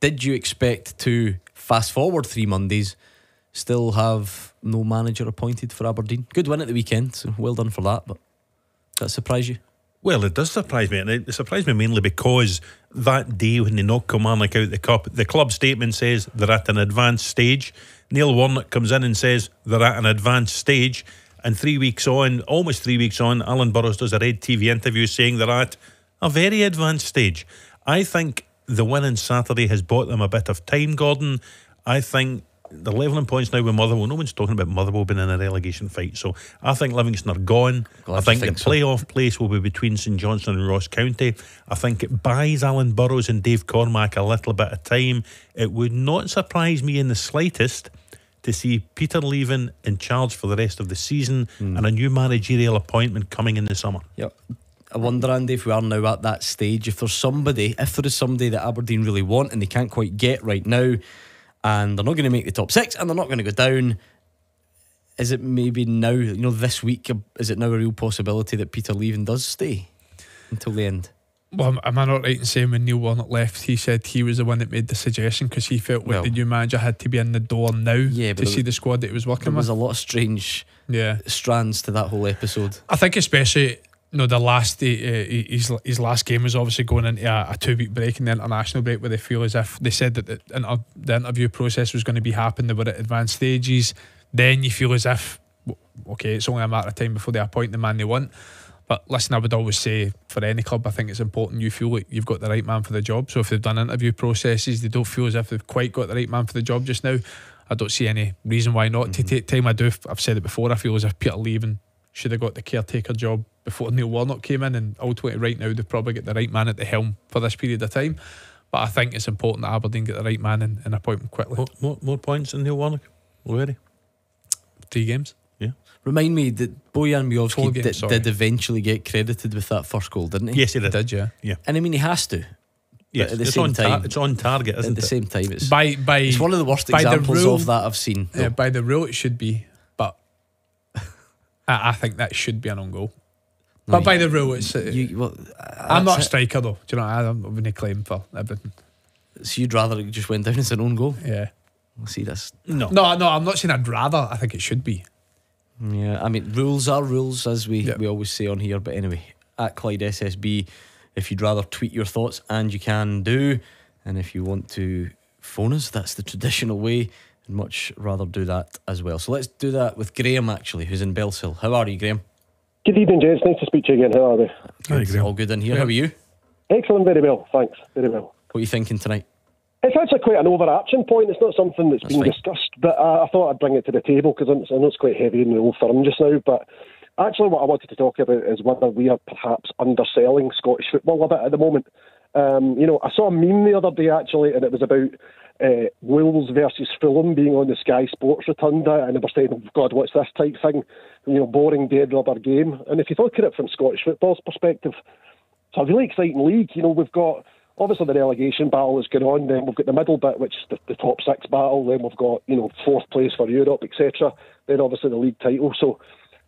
did you expect to fast forward three Mondays, still have no manager appointed for Aberdeen? Good win at the weekend, so well done for that. But does that surprise you? Well, it does surprise me, and it surprised me mainly because that day when they knocked Kilmarnock out the cup, the club statement says they're at an advanced stage. Neil Warnock comes in and says they're at an advanced stage, and three weeks on, almost three weeks on, Alan Burrows does a Red TV interview saying they're at a very advanced stage. I think the win on Saturday has bought them a bit of time, Gordon. I think they're levelling points now with Motherwell. No one's talking about Motherwell being in a relegation fight. So I think Livingston are gone. Glad I think, think the so. playoff place will be between St Johnstone and Ross County. I think it buys Alan Burrows and Dave Cormack a little bit of time. It would not surprise me in the slightest to see Peter Leven in charge for the rest of the season Hmm. and a new managerial appointment coming in the summer. Yep. I wonder, Andy, if we are now at that stage, if there's somebody, if there is somebody that Aberdeen really want and they can't quite get right now, and they're not going to make the top six and they're not going to go down, is it maybe now, you know, this week, is it now a real possibility that Peter Leven does stay until the end? Well, am- I not right in saying when Neil Warnock left, he said he was the one that made the suggestion because he felt Well- the new manager had to be in the door now Yeah, to see was- the squad that he was working There was with. a lot of strange yeah. strands to that whole episode. I think especially know the last uh, his his last game was obviously going into a, a two week break in the international break where they feel as if they said that the, inter, the interview process was going to be happening. They were at advanced stages. Then you feel as if okay, it's only a matter of time before they appoint the man they want. But listen, I would always say for any club, I think it's important you feel like you've got the right man for the job. So if they've done interview processes, they don't feel as if they've quite got the right man for the job just now. I don't see any reason why not to take time. I do. I've said it before. I feel as if Peter Leven should have got the caretaker job before Neil Warnock came in, and ultimately, right now, they've probably got the right man at the helm for this period of time. But I think it's important that Aberdeen get the right man and, and appoint him quickly. More, more, more points than Neil Warnock already. Three games. Yeah. Remind me that Bojan Four Miovski games, did, sorry. did eventually get credited with that first goal, didn't he? Yes, he did. Did you? Yeah. And I mean, he has to. Yes, at the it's same on tar- time, it's on target, At isn't the it? same time, it's By by, it's one of the worst by the examples rule- of that I've seen. Yeah, by the rule, it should be, but I, I think that should be an own goal. No, but by the rule, it's. You- well, I'm not a that's it. striker though. Do you know? I don't have any claim for everything. So you'd rather it just went down as an own goal? Yeah. See, that's no, No, no, I'm not saying I'd rather. I think it should be. Yeah, I mean, rules are rules, as we, we always say on here. But anyway, at Clyde SSB, if you'd rather tweet your thoughts, and you can do. And if you want to phone us, that's the traditional way. I'd much rather do that as well. So let's do that with Graham, actually, who's in Bellshill. How are you, Graham? Good evening, gents. Nice to speak to you again. How are they? Good. All good in here. How are you? Excellent, very well. Thanks, very well. What are you thinking tonight? It's actually quite an overarching point. It's not something that's That's been fine. discussed, but uh, I thought I'd bring it to the table because I know it's quite heavy in the old firm just now. But actually, what I wanted to talk about is whether we are perhaps underselling Scottish football a bit at the moment. Um, you know, I saw a meme the other day actually, and it was about uh, Wolves versus Fulham being on the Sky Sports rotunda, and they were saying, "Oh God, what's this type thing?" You know, boring dead rubber game. And if you look at it from Scottish football's perspective, it's a really exciting league. You know, we've got obviously the relegation battle is going on. Then we've got the middle bit, which is the, the top six battle. Then we've got you know fourth place for Europe, etc. Then obviously the league title. So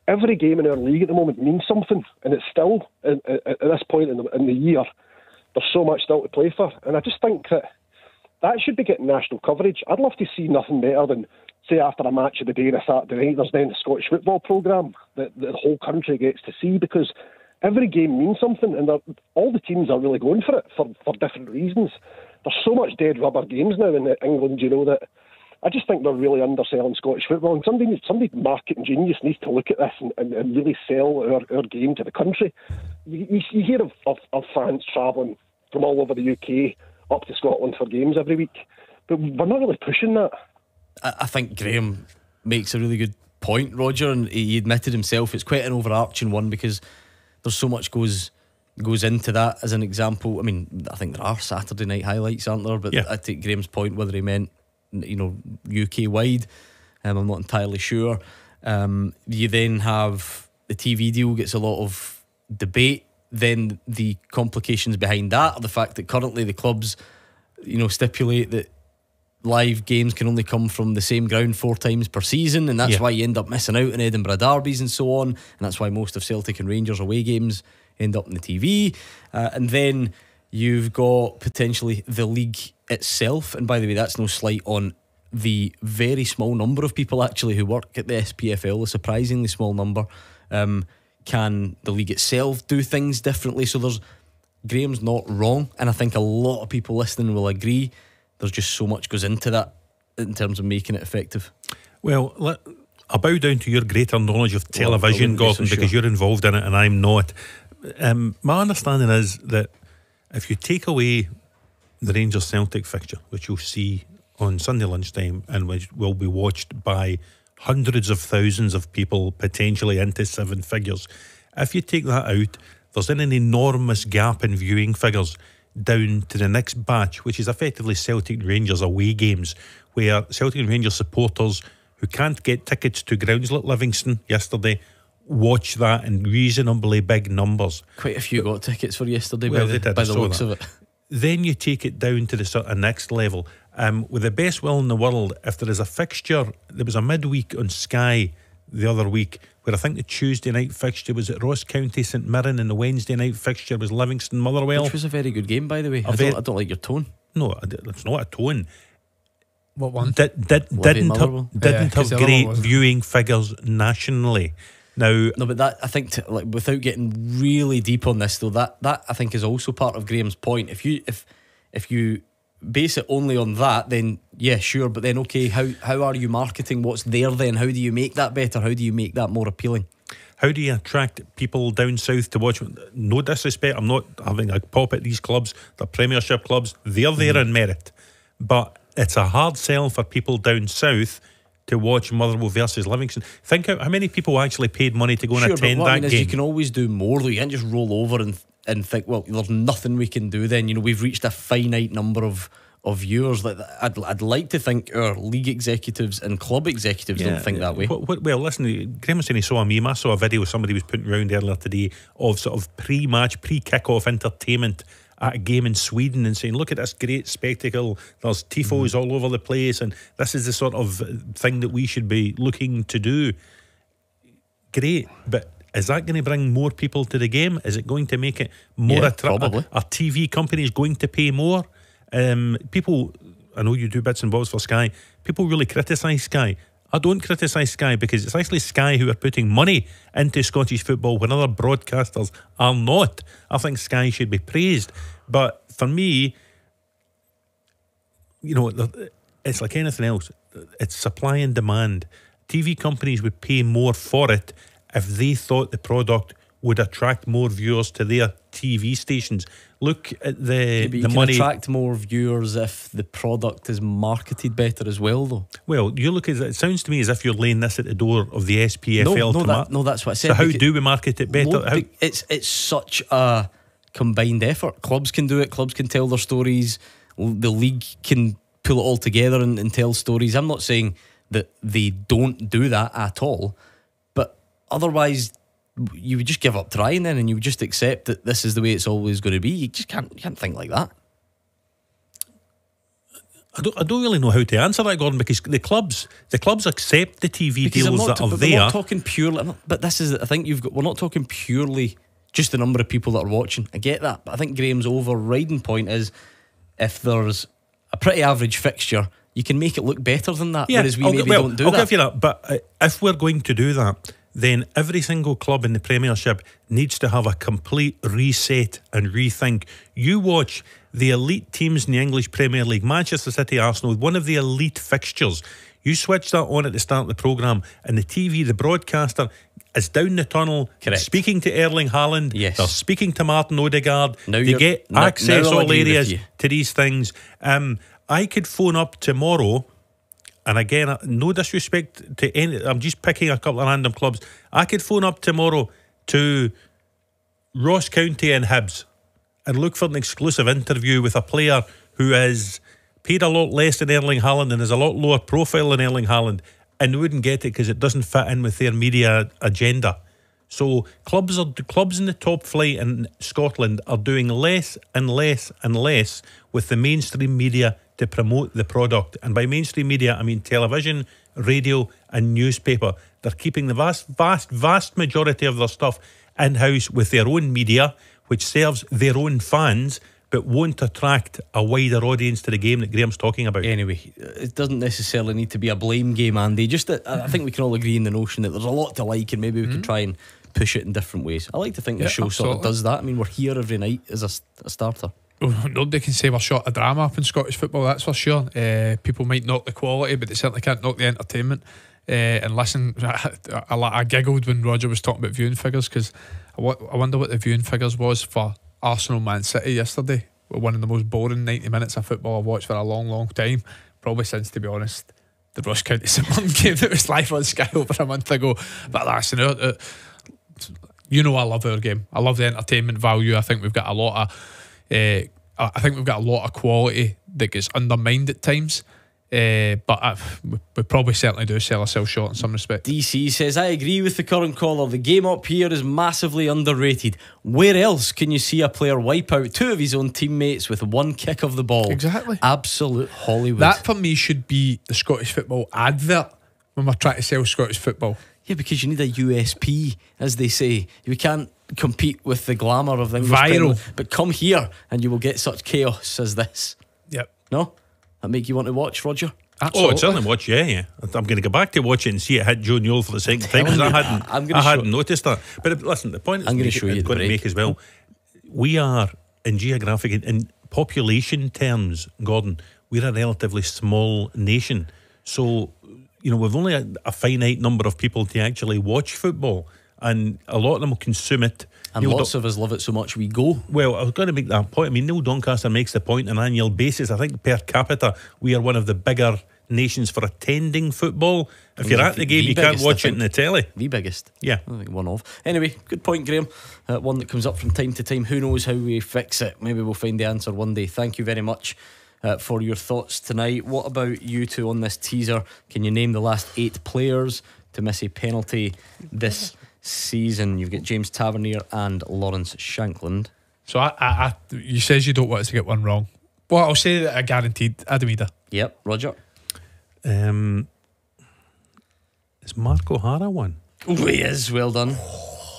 every game in our league at the moment means something, and it's still at, at, at this point in the, in the year. There's so much still to play for, and I just think that that should be getting national coverage. I'd love to see nothing better than say after a match of the day on a Saturday night, there's then the Scottish football programme that the whole country gets to see because every game means something, and all the teams are really going for it for, for different reasons. There's so much dead rubber games now in England, you know, that I just think they're really underselling Scottish football. And somebody, somebody marketing genius needs to look at this and, and, and really sell our, our game to the country. You, you, you hear of, of, of fans travelling from all over the UK up to Scotland for games every week, but we're not really pushing that. I, I think Graham makes a really good point, Roger, and he admitted himself it's quite an overarching one because there's so much goes goes into that. As an example, I mean, I think there are Saturday night highlights, aren't there? But Yeah. I take Graham's point whether he meant you know UK wide. Um, I'm not entirely sure. Um, you then have the TV deal gets a lot of debate. Then the complications behind that are the fact that currently the clubs, you know, stipulate that live games can only come from the same ground four times per season, and that's Yeah. why you end up missing out on Edinburgh derbies and so on, and that's why most of Celtic and Rangers away games end up on the TV. Uh, and then you've got potentially the league itself, and by the way, that's no slight on the very small number of people actually who work at the SPFL, a surprisingly small number. Um, can the league itself do things differently? So there's Graham's not wrong, and I think a lot of people listening will agree. There's just so much goes into that in terms of making it effective. Well, let, I bow down to your greater knowledge of television, wouldn't be so Gordon, because sure. you're involved in it and I'm not. Um, my understanding is that if you take away the Rangers Celtic fixture, which you'll see on Sunday lunchtime and which will be watched by hundreds of thousands of people, potentially into seven figures, if you take that out, there's then an enormous gap in viewing figures down to the next batch, which is effectively Celtic Rangers away games, where Celtic Rangers supporters who can't get tickets to grounds like Livingston yesterday watch that in reasonably big numbers. Quite a few got tickets for yesterday Well, by the, by the looks that. of it. Then you take it down to the sort of next level. Um, with the best will in the world, if there is a fixture, there was a midweek on Sky the other week, where I think the Tuesday night fixture was at Ross County St Mirren, and the Wednesday night fixture was Livingston Motherwell. Which was a very good game, by the way. A I very- don't, I don't like your tone. No, it's not a tone. What one? Did, did, didn't have, didn't Yeah, 'cause have the other one great viewing figures nationally. Now, No, but that I think to, like without getting really deep on this though, that that I think is also part of Graham's point. If you if if you base it only on that, then yeah, sure. But then okay, how how are you marketing what's there then? How do you make that better? How do you make that more appealing? How do you attract people down south to watch? No disrespect, I'm not having a pop at these clubs, the Premiership clubs. They're there Mm-hmm. in merit, but it's a hard sell for people down south to watch Motherwell versus Livingston. Think how, how many people actually paid money to go and sure, but attend what I that mean is game. you can always do more though. You can't just roll over and and think, well, there's nothing we can do. Then you know we've reached a finite number of. Of viewers, like I'd, I'd like to think our league executives and club executives don't think that way. What, what, well, listen, Graham was saying he saw a meme. I saw a video somebody was putting around earlier today of sort of pre-match, pre-kick-off entertainment at a game in Sweden and saying, look at this great spectacle. There's tifos mm. all over the place and this is the sort of thing that we should be looking to do. Great, but is that going to bring more people to the game? Is it going to make it more Yeah, attractive? probably. Are TV companies going to pay more? Um, people, I know you do bits and bobs for Sky. People really criticise Sky. I don't criticise Sky because it's actually Sky who are putting money into Scottish football when other broadcasters are not. I think Sky should be praised. But for me, you know, it's like anything else. It's supply and demand. TV companies would pay more for it if they thought the product would attract more viewers to their TV stations. Look at the Yeah, the money. attract more viewers if the product is marketed better as well, though. well, you look at it. It sounds to me as if you're laying this at the door of the SPFL. no, no, that- no, that's what I said, So how do we market it better? How- it's it's such a combined effort. Clubs can do it. Clubs can tell their stories. The league can pull it all together and, and tell stories. I'm not saying that they don't do that at all, otherwise, you would just give up trying then, and you would just accept that this is the way it's always going to be. You just can't you can't think like that. I don't, I don't really know how to answer that, Gordon, because the clubs the clubs accept the TV Because deals that are but we're not talking purely. But this is, I think you've got. We're not talking purely just the number of people that are watching. I get that, but I think Graham's overriding point is if there's a pretty average fixture, you can make it look better than that. whereas we I'll, maybe well, don't do I'll that. give you that. But uh, if we're going to do that, then every single club in the Premiership needs to have a complete reset and rethink. You watch the elite teams in the English Premier League, Manchester City, Arsenal, one of the elite fixtures. You switch that on at the start of the programme, and the TV, the broadcaster, is down the tunnel speaking to Erling Haaland. Yes. They're speaking to Martin Odegaard. Now they get now- access all areas to these things. Um, I could phone up tomorrow and again, no disrespect to any, I'm just picking a couple of random clubs. I could phone up tomorrow to Ross County and Hibs and look for an exclusive interview with a player who is paid a lot less than Erling Haaland and is a lot lower profile than Erling Haaland and wouldn't get it because it doesn't fit in with their media agenda. So clubs are clubs in the top flight in Scotland are doing less and less and less with the mainstream media to promote the product. And by mainstream media, I mean television, radio, and newspaper. They're keeping the vast, vast, vast majority of their stuff in house with their own media, which serves their own fans, but won't attract a wider audience to the game that Graham's talking about. Anyway, it doesn't necessarily need to be a blame game, Andy. Just that I I think we can all agree in the notion that there's a lot to like, and maybe we could hmm. try and push it in different ways. I like to think the Yeah, show sort of does that. I mean, we're here every night as a starter. Nobody can say we're short of drama up in Scottish football, that's for sure. Uh, people might knock the quality, but they certainly can't knock the entertainment. Uh, and listen, I, I, I giggled when Roger was talking about viewing figures because I, I wonder what the viewing figures was for Arsenal Man City yesterday. One of the most boring 90 minutes of football I've watched for a long, long time. Probably since, to be honest, the Ross County Mirren game that was live on Sky over a month ago. But listen, uh, uh, you know I love our game. I love the entertainment value. I think we've got a lot of, uh, I think we've got a lot of quality that gets undermined at times. Uh, but I, we, we probably certainly do sell ourselves short in some respect. DC says, I agree with the current caller. The game up here is massively underrated. Where else can you see a player wipe out two of his own teammates with one kick of the ball? Exactly. Absolute Hollywood. That for me should be the Scottish football advert when we're trying to sell Scottish football. Yeah, because you need a USP, as they say. You can't compete with the glamour of the English Viral. Premier But come here and you will get such chaos as this. Yep. No? That make you want to watch, Roger? Oh, it's certainly watch, yeah, yeah. I'm going to go back to watch it and see it hit Joe Newell for the second time because I hadn't, I'm gonna I hadn't noticed that. But uh, listen, the point I'm gonna show you the to make as well. We are in geographic in, in population terms, Gordon. We're a relatively small nation, so you know we've only a, a finite number of people to actually watch football, and a lot of them will consume it. And Neil lots of us love it so much we go. well, I was going to make that point. I mean, Neil Doncaster makes the point on an annual basis. I think per capita, we are one of the bigger nations for attending football. If you're at the game, the you can't biggest, I watch it in the telly. The biggest. Yeah. I think one of. Anyway, good point, Graham. Uh, one that comes up from time to time. Who knows how we fix it? Maybe we'll find the answer one day. Thank you very much uh, for your thoughts tonight. What about you two on this teaser? Can you name the last eight players to miss a penalty this season? You've got James Tavernier and Lawrence Shankland. So I, I, I, you says you don't want us to get one wrong. Well, I'll say that I guaranteed Adam Idah. Yep, Roger. Um, is Mark O'Hara one? Oh, he is. Well done. And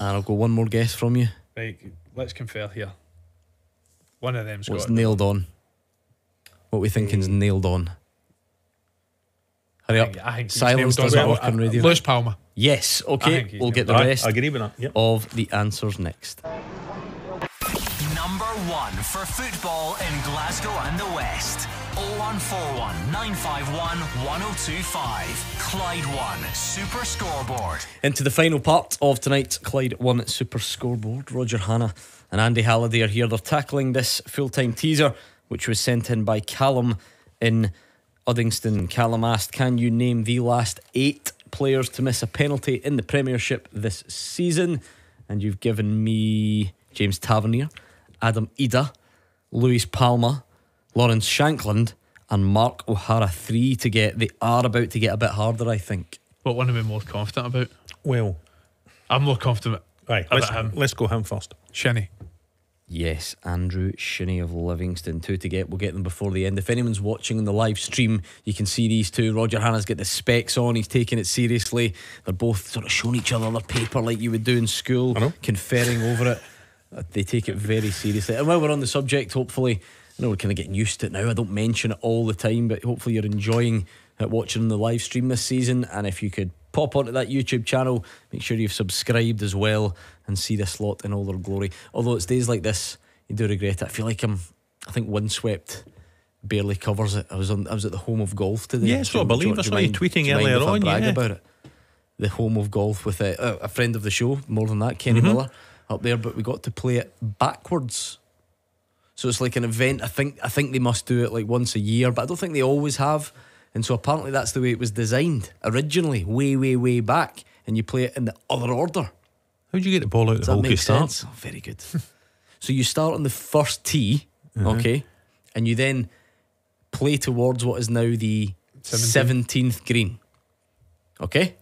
I'll go one more guess from you. Right, let's confer here. One of them's What's got it. nailed on? What we thinking's nailed on? Hurry I up. think- I think Silence doesn't work on radio. Luis Palma. Yes, okay. We'll get the nailed on. rest I agree with that, yep. of the answers next. Number one for football in Glasgow and the West. 0141 951 1025. Clyde One Super Scoreboard. Into the final part of tonight's Clyde One Super Scoreboard. Roger Hannah and Andy Halliday are here. They're tackling this full time teaser, which was sent in by Callum in Uddingston. Callum asked, Can you name the last eight players to miss a penalty in the Premiership this season? And you've given me James Tavernier, Adam Idah, Luis Palma, Lawrence Shankland, and Mark O'Hara. Three to get. They are about to get a bit harder, I think. What one am I more confident about? Well, I'm more confident right. about Let's, him. let's go him first. Shinnie. Yes, Andrew Shinnie of Livingston. Two to get. We'll get them before the end. If anyone's watching on the live stream, you can see these two. Roger Hannah's got the specs on. He's taking it seriously. They're both sort of showing each other their paper like you would do in school, conferring over it. They take it very seriously. And while we're on the subject, hopefully, I know we're kind of getting used to it now. I don't mention it all the time, but hopefully you're enjoying watching the live stream this season. And if you could pop onto that YouTube channel, make sure you've subscribed as well and see this lot in all their glory. Although it's days like this, you do regret it. I feel like I'm, I think Windswept barely covers it. I was on, I was at the home of golf today. Yeah, so I you- do you- believe I saw you tweeting do you mind earlier if I brag yeah. about it. The home of golf with a, a friend of the show, more than that, Kenny Mhm. Miller up there, but we got to play it backwards. So it's like an event. I think I think they must do it like once a year, but I don't think they always have. And so apparently that's the way it was designed originally, way, way, way back. And you play it in the other order. How'd you get the ball out Does the that hole start? sense? Oh, very good. so you start on the first tee, Uh-huh. okay, and you then play towards what is now the seventeenth green. Okay?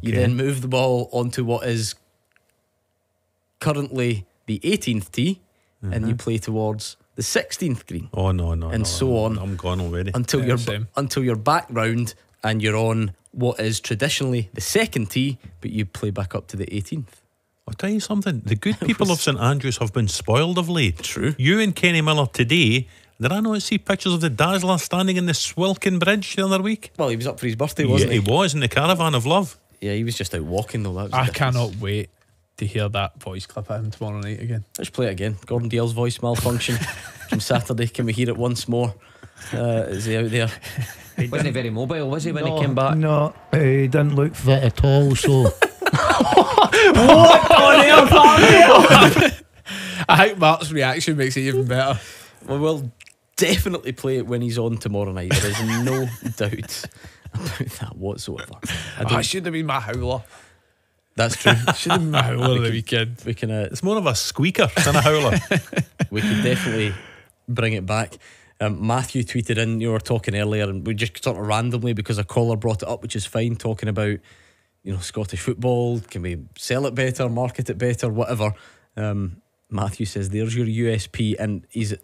You then move the ball onto what is currently the 18th tee, and you play towards the 16th green, Oh no, no, and no, so on I'm gone already. until Yeah, you're same. until you're back round and you're on what is traditionally the second tee, but you play back up to the 18th. I'll tell you something. The good people of St Andrews have been spoiled of late. True. You and Kenny Miller today. Did I not see pictures of the Dazzler standing in the Swilcan Bridge the other week? Well, he was up for his birthday, wasn't yeah, he? he was in the caravan of love. Yeah, he was just out walking though. That was I difference. cannot wait to hear that voice clip of him tomorrow night again. Let's play it again. Gordon Dalziel's voice malfunction from Saturday. Can we hear it once more? Uh, is he out there? Wasn't he very mobile, was he, when no, he came back? No, he didn't look fit at all. So what on earth I think Mark's reaction makes it even better. We will definitely play it when he's on tomorrow night. There is no doubt about that whatsoever. I Oh, don't, should have been my howler. That's true. Should have been howler of the weekend. We can uh, It's more of a squeaker than a howler. we can definitely bring it back. Um, Matthew tweeted in, you were talking earlier, and we just sort of randomly because a caller brought it up, which is fine, talking about you know Scottish football. Can we sell it better, market it better, whatever? Um, Matthew says, "There's your USP," and he's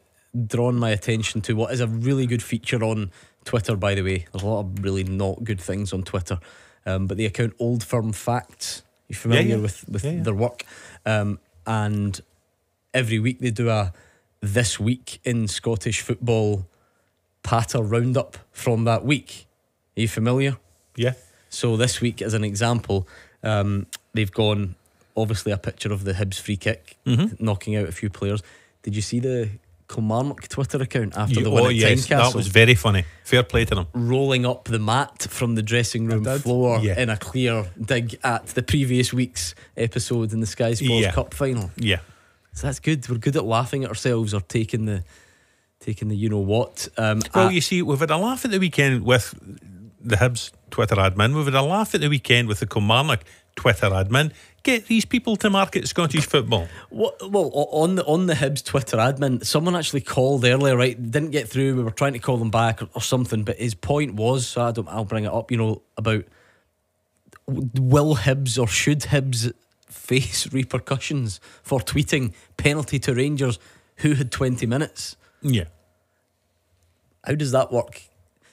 drawn my attention to what is a really good feature on Twitter, by the way. There's a lot of really not good things on Twitter. Um, but the account Old Firm Facts, you familiar yeah. with, with Yeah, yeah. their work? Um, and every week they do a this week in Scottish football patter roundup from that week. Are you familiar? Yeah. So this week, as an example, um, they've gone obviously a picture of the Hibs free kick Mhm. knocking out a few players. Did you see the Kilmarnock Twitter account after You- the win oh at yes, Tynecastle? that was very funny. Fair play to them. rolling up the mat from the dressing room floor Yeah. in a clear dig at the previous week's episode in the Sky Sports Yeah. Cup final. Yeah. So that's good. We're good at laughing at ourselves or taking the taking the you know what. Um, Well, you see, we've had a laugh at the weekend with the Hibs Twitter admin. We've had a laugh at the weekend with the Kilmarnock Twitter admin. Get these people to market Scottish football. What, well, on the on the Hibs Twitter admin, someone actually called earlier. Right, didn't get through. We were trying to call them back or, or something, but his point was, so I don't. I'll bring it up. You know about will Hibs or should Hibs face repercussions for tweeting penalty to Rangers who had twenty minutes? Yeah. How does that work?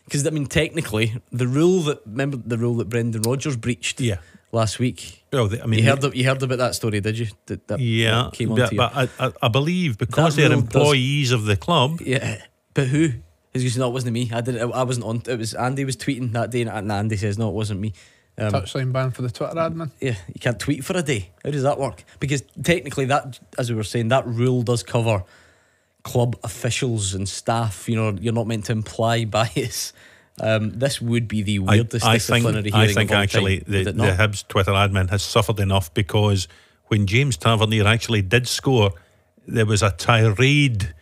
Because I mean, technically, the rule that remember the rule that Brendan Rodgers breached. Yeah. Last week. Well, the- I mean, you heard the- you heard about that story, did you? That, that Yeah, that came on but, but I, I, I believe because they're rule does- employees of the club. Yeah, but who? He's just no, it wasn't me. I didn't. I wasn't on. It was Andy was tweeting that day, and and Andy says no, it wasn't me. Um, Touchline ban for the Twitter admin. yeah, you can't tweet for a day. How does that work? Because technically, that as we were saying, that rule does cover club officials and staff. You know, you're not meant to imply bias. Um, this would be the I, weirdest I think, disciplinary I hearing think of all actually time, the, the? Hibs Twitter admin has suffered enough because when James Tavernier actually did score, there was a tirade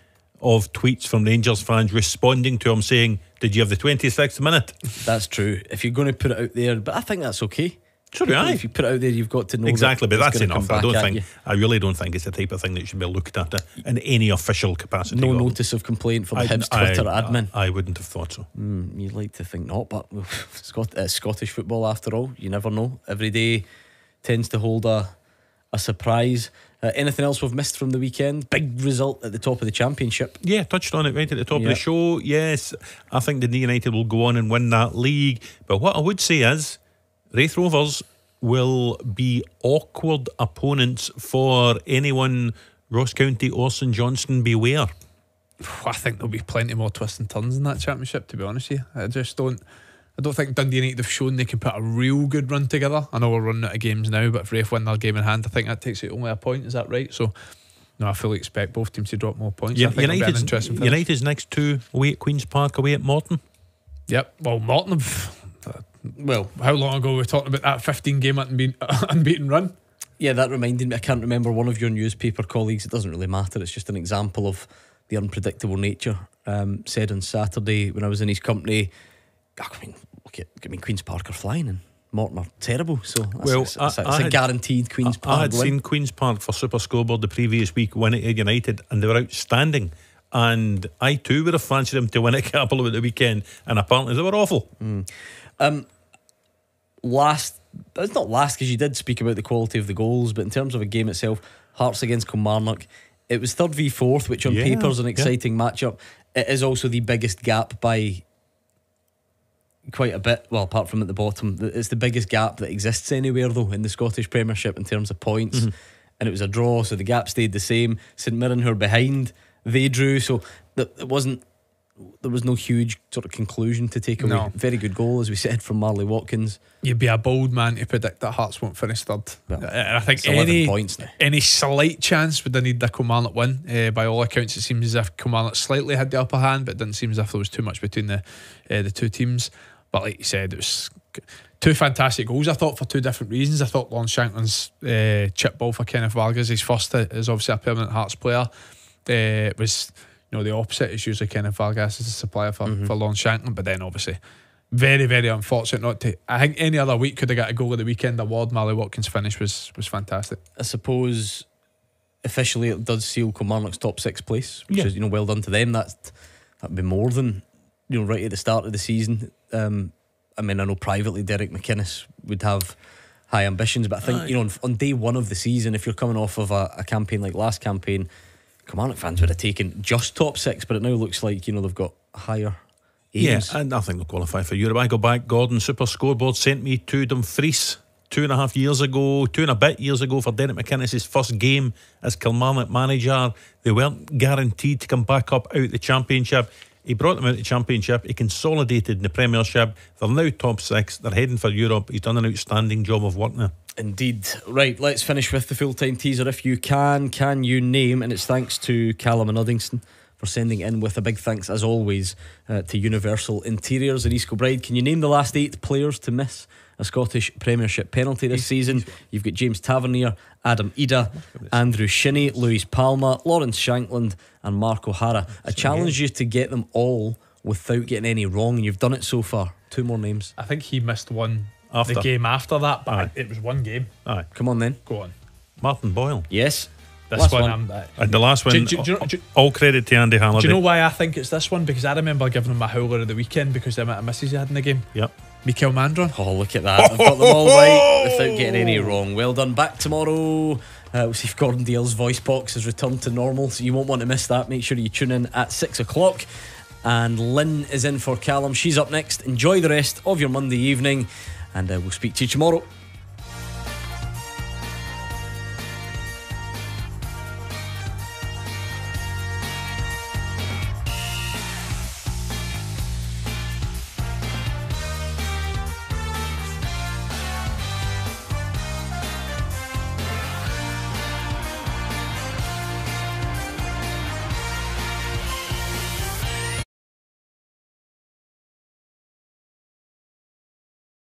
of tweets from Rangers fans responding to him saying, Did you have the 26th minute? That's true. If you're going to put it out there, but I think that's okay. Sure, aye. If you put it out there, you've got to know that Exactly, but that's enough. I don't think, you. I really don't think it's the type of thing that should be looked at in any official capacity. No notice of complaint from the I- Hibs I- Twitter admin. I, I wouldn't have thought so. Mm, you'd like to think not, but well, Scot- uh, Scottish football, after all, you never know. Every day tends to hold a a surprise. Uh, anything else we've missed from the weekend? Big result at the top of the championship. Yeah, touched on it right at the top of the show. Yes, I think the United will go on and win that league. But what I would say is, Raith Rovers will be awkward opponents for anyone. Ross County or St Johnstone, beware. I think there'll be plenty more twists and turns in that championship. To be honest with you, I just don't. I don't think Dundee United have shown they can put a real good run together. I know we're running out of games now, but if Raith win their game in hand, I think that takes it only a point. Is that right? So, no, I fully expect both teams to drop more points. I Yeah, think it'll be an United's. United's next two away at Queen's Park, away at Morton. Yep. Well, Morton. have- Well, how long ago were we talking about that 15 game unbeaten, unbeaten run? Yeah, that reminded me. I can't remember one of your newspaper colleagues. It doesn't really matter. It's just an example of the unpredictable nature. Um, said on Saturday when I was in his company. I mean, look at, I mean, Queens Park are flying and Morton are terrible. So that's, Well, it's, it's, I- it's I a had- guaranteed Queens Park. I Park had win. seen Queen's Park for Super Scoreboard the previous week win it at United, and they were outstanding. And I too would have fancied them to win at Capel at the weekend, and apparently they were awful. Um, last, it's not last because you did speak about the quality of the goals, but in terms of a game itself, Hearts against Kilmarnock, it was third v fourth, which on Yeah, paper is an yeah. exciting matchup. It is also the biggest gap by quite a bit. Well, apart from at the bottom, it's the biggest gap that exists anywhere though in the Scottish Premiership in terms of points. Mm-hmm. And it was a draw, so the gap stayed the same. St Mirren, who are behind, they drew, so it wasn't. There was no huge sort of conclusion to take away. No. Very good goal, as we said, from Marley Watkins. You'd be a bold man to predict that Hearts won't finish third. Well, and I think any points any slight chance would they need the Kilmarnock win. Uh, by all accounts, it seems as if Kilmarnock slightly had the upper hand, but it didn't seem as if there was too much between the uh, the two teams. But like you said, it was two fantastic goals. I thought for two different reasons. I thought Lon Shankland's uh, chip ball for Kenneth Vargas, his first uh, is obviously a permanent Hearts player. Uh, was you know the opposite. It's usually Kenneth Vargas as a supplier for for Lon Shankland, but then obviously. Very, very unfortunate not to. I think any other week could have got a goal of the weekend award. Marley Watkins' finish was was fantastic. I suppose officially it does seal Kilmarnock's top six place, which Yeah. is you know well done to them. That's that'd be more than you know right at the start of the season. Um, I mean, I know privately Derek McInnes would have high ambitions, but I think Aye. you know on, on day one of the season, if you're coming off of a, a campaign like last campaign, Kilmarnock fans would have taken just top six, but it now looks like you know they've got higher aims. Yeah, and I think they'll qualify for Europe. I go back, Gordon Super Scoreboard sent me to Dumfries two and a half years ago, two and a bit years ago for Derek McInnes' first game as Kilmarnock manager. They weren't guaranteed to come back up out the championship. He brought them out the championship. He consolidated in the Premiership. They're now top six. They're heading for Europe. He's done an outstanding job of work there. Indeed. Right, let's finish with the full time teaser. If you can, can you name? And it's thanks to Callum and Uddingston for sending in with a big thanks, as always, uh, to Universal Interiors in East Kilbride. Can you name the last eight players to miss a Scottish Premiership penalty this season? You've got James Tavernier, Adam Idah, Andrew Shinnie, Luis Palma, Lawrence Shankland, and Mark O'Hara. I challenge you to get them all without getting any wrong, and you've done it so far. Two more names. I think he missed one After. the game after that, but Aye. it was one game. Aye. Come on then. Go on. Martin Boyle. Yes. This Last one, one. I'm. Uh, And the last one, Do- do- do you know- do all credit to Andy Halliday. Do you know why I think it's this one? Because I remember giving him a howler of the weekend because the amount of misses he had in the game. Yep. Mikael Mandron. Oh, look at that. I've got them all right without getting any wrong. Well done. Back tomorrow. Uh, we'll see if Gordon Dalziel's voice box has returned to normal, so you won't want to miss that. Make sure you tune in at six o'clock. And Lynn is in for Callum. She's up next. Enjoy the rest of your Monday evening, and uh, we'll speak to you tomorrow.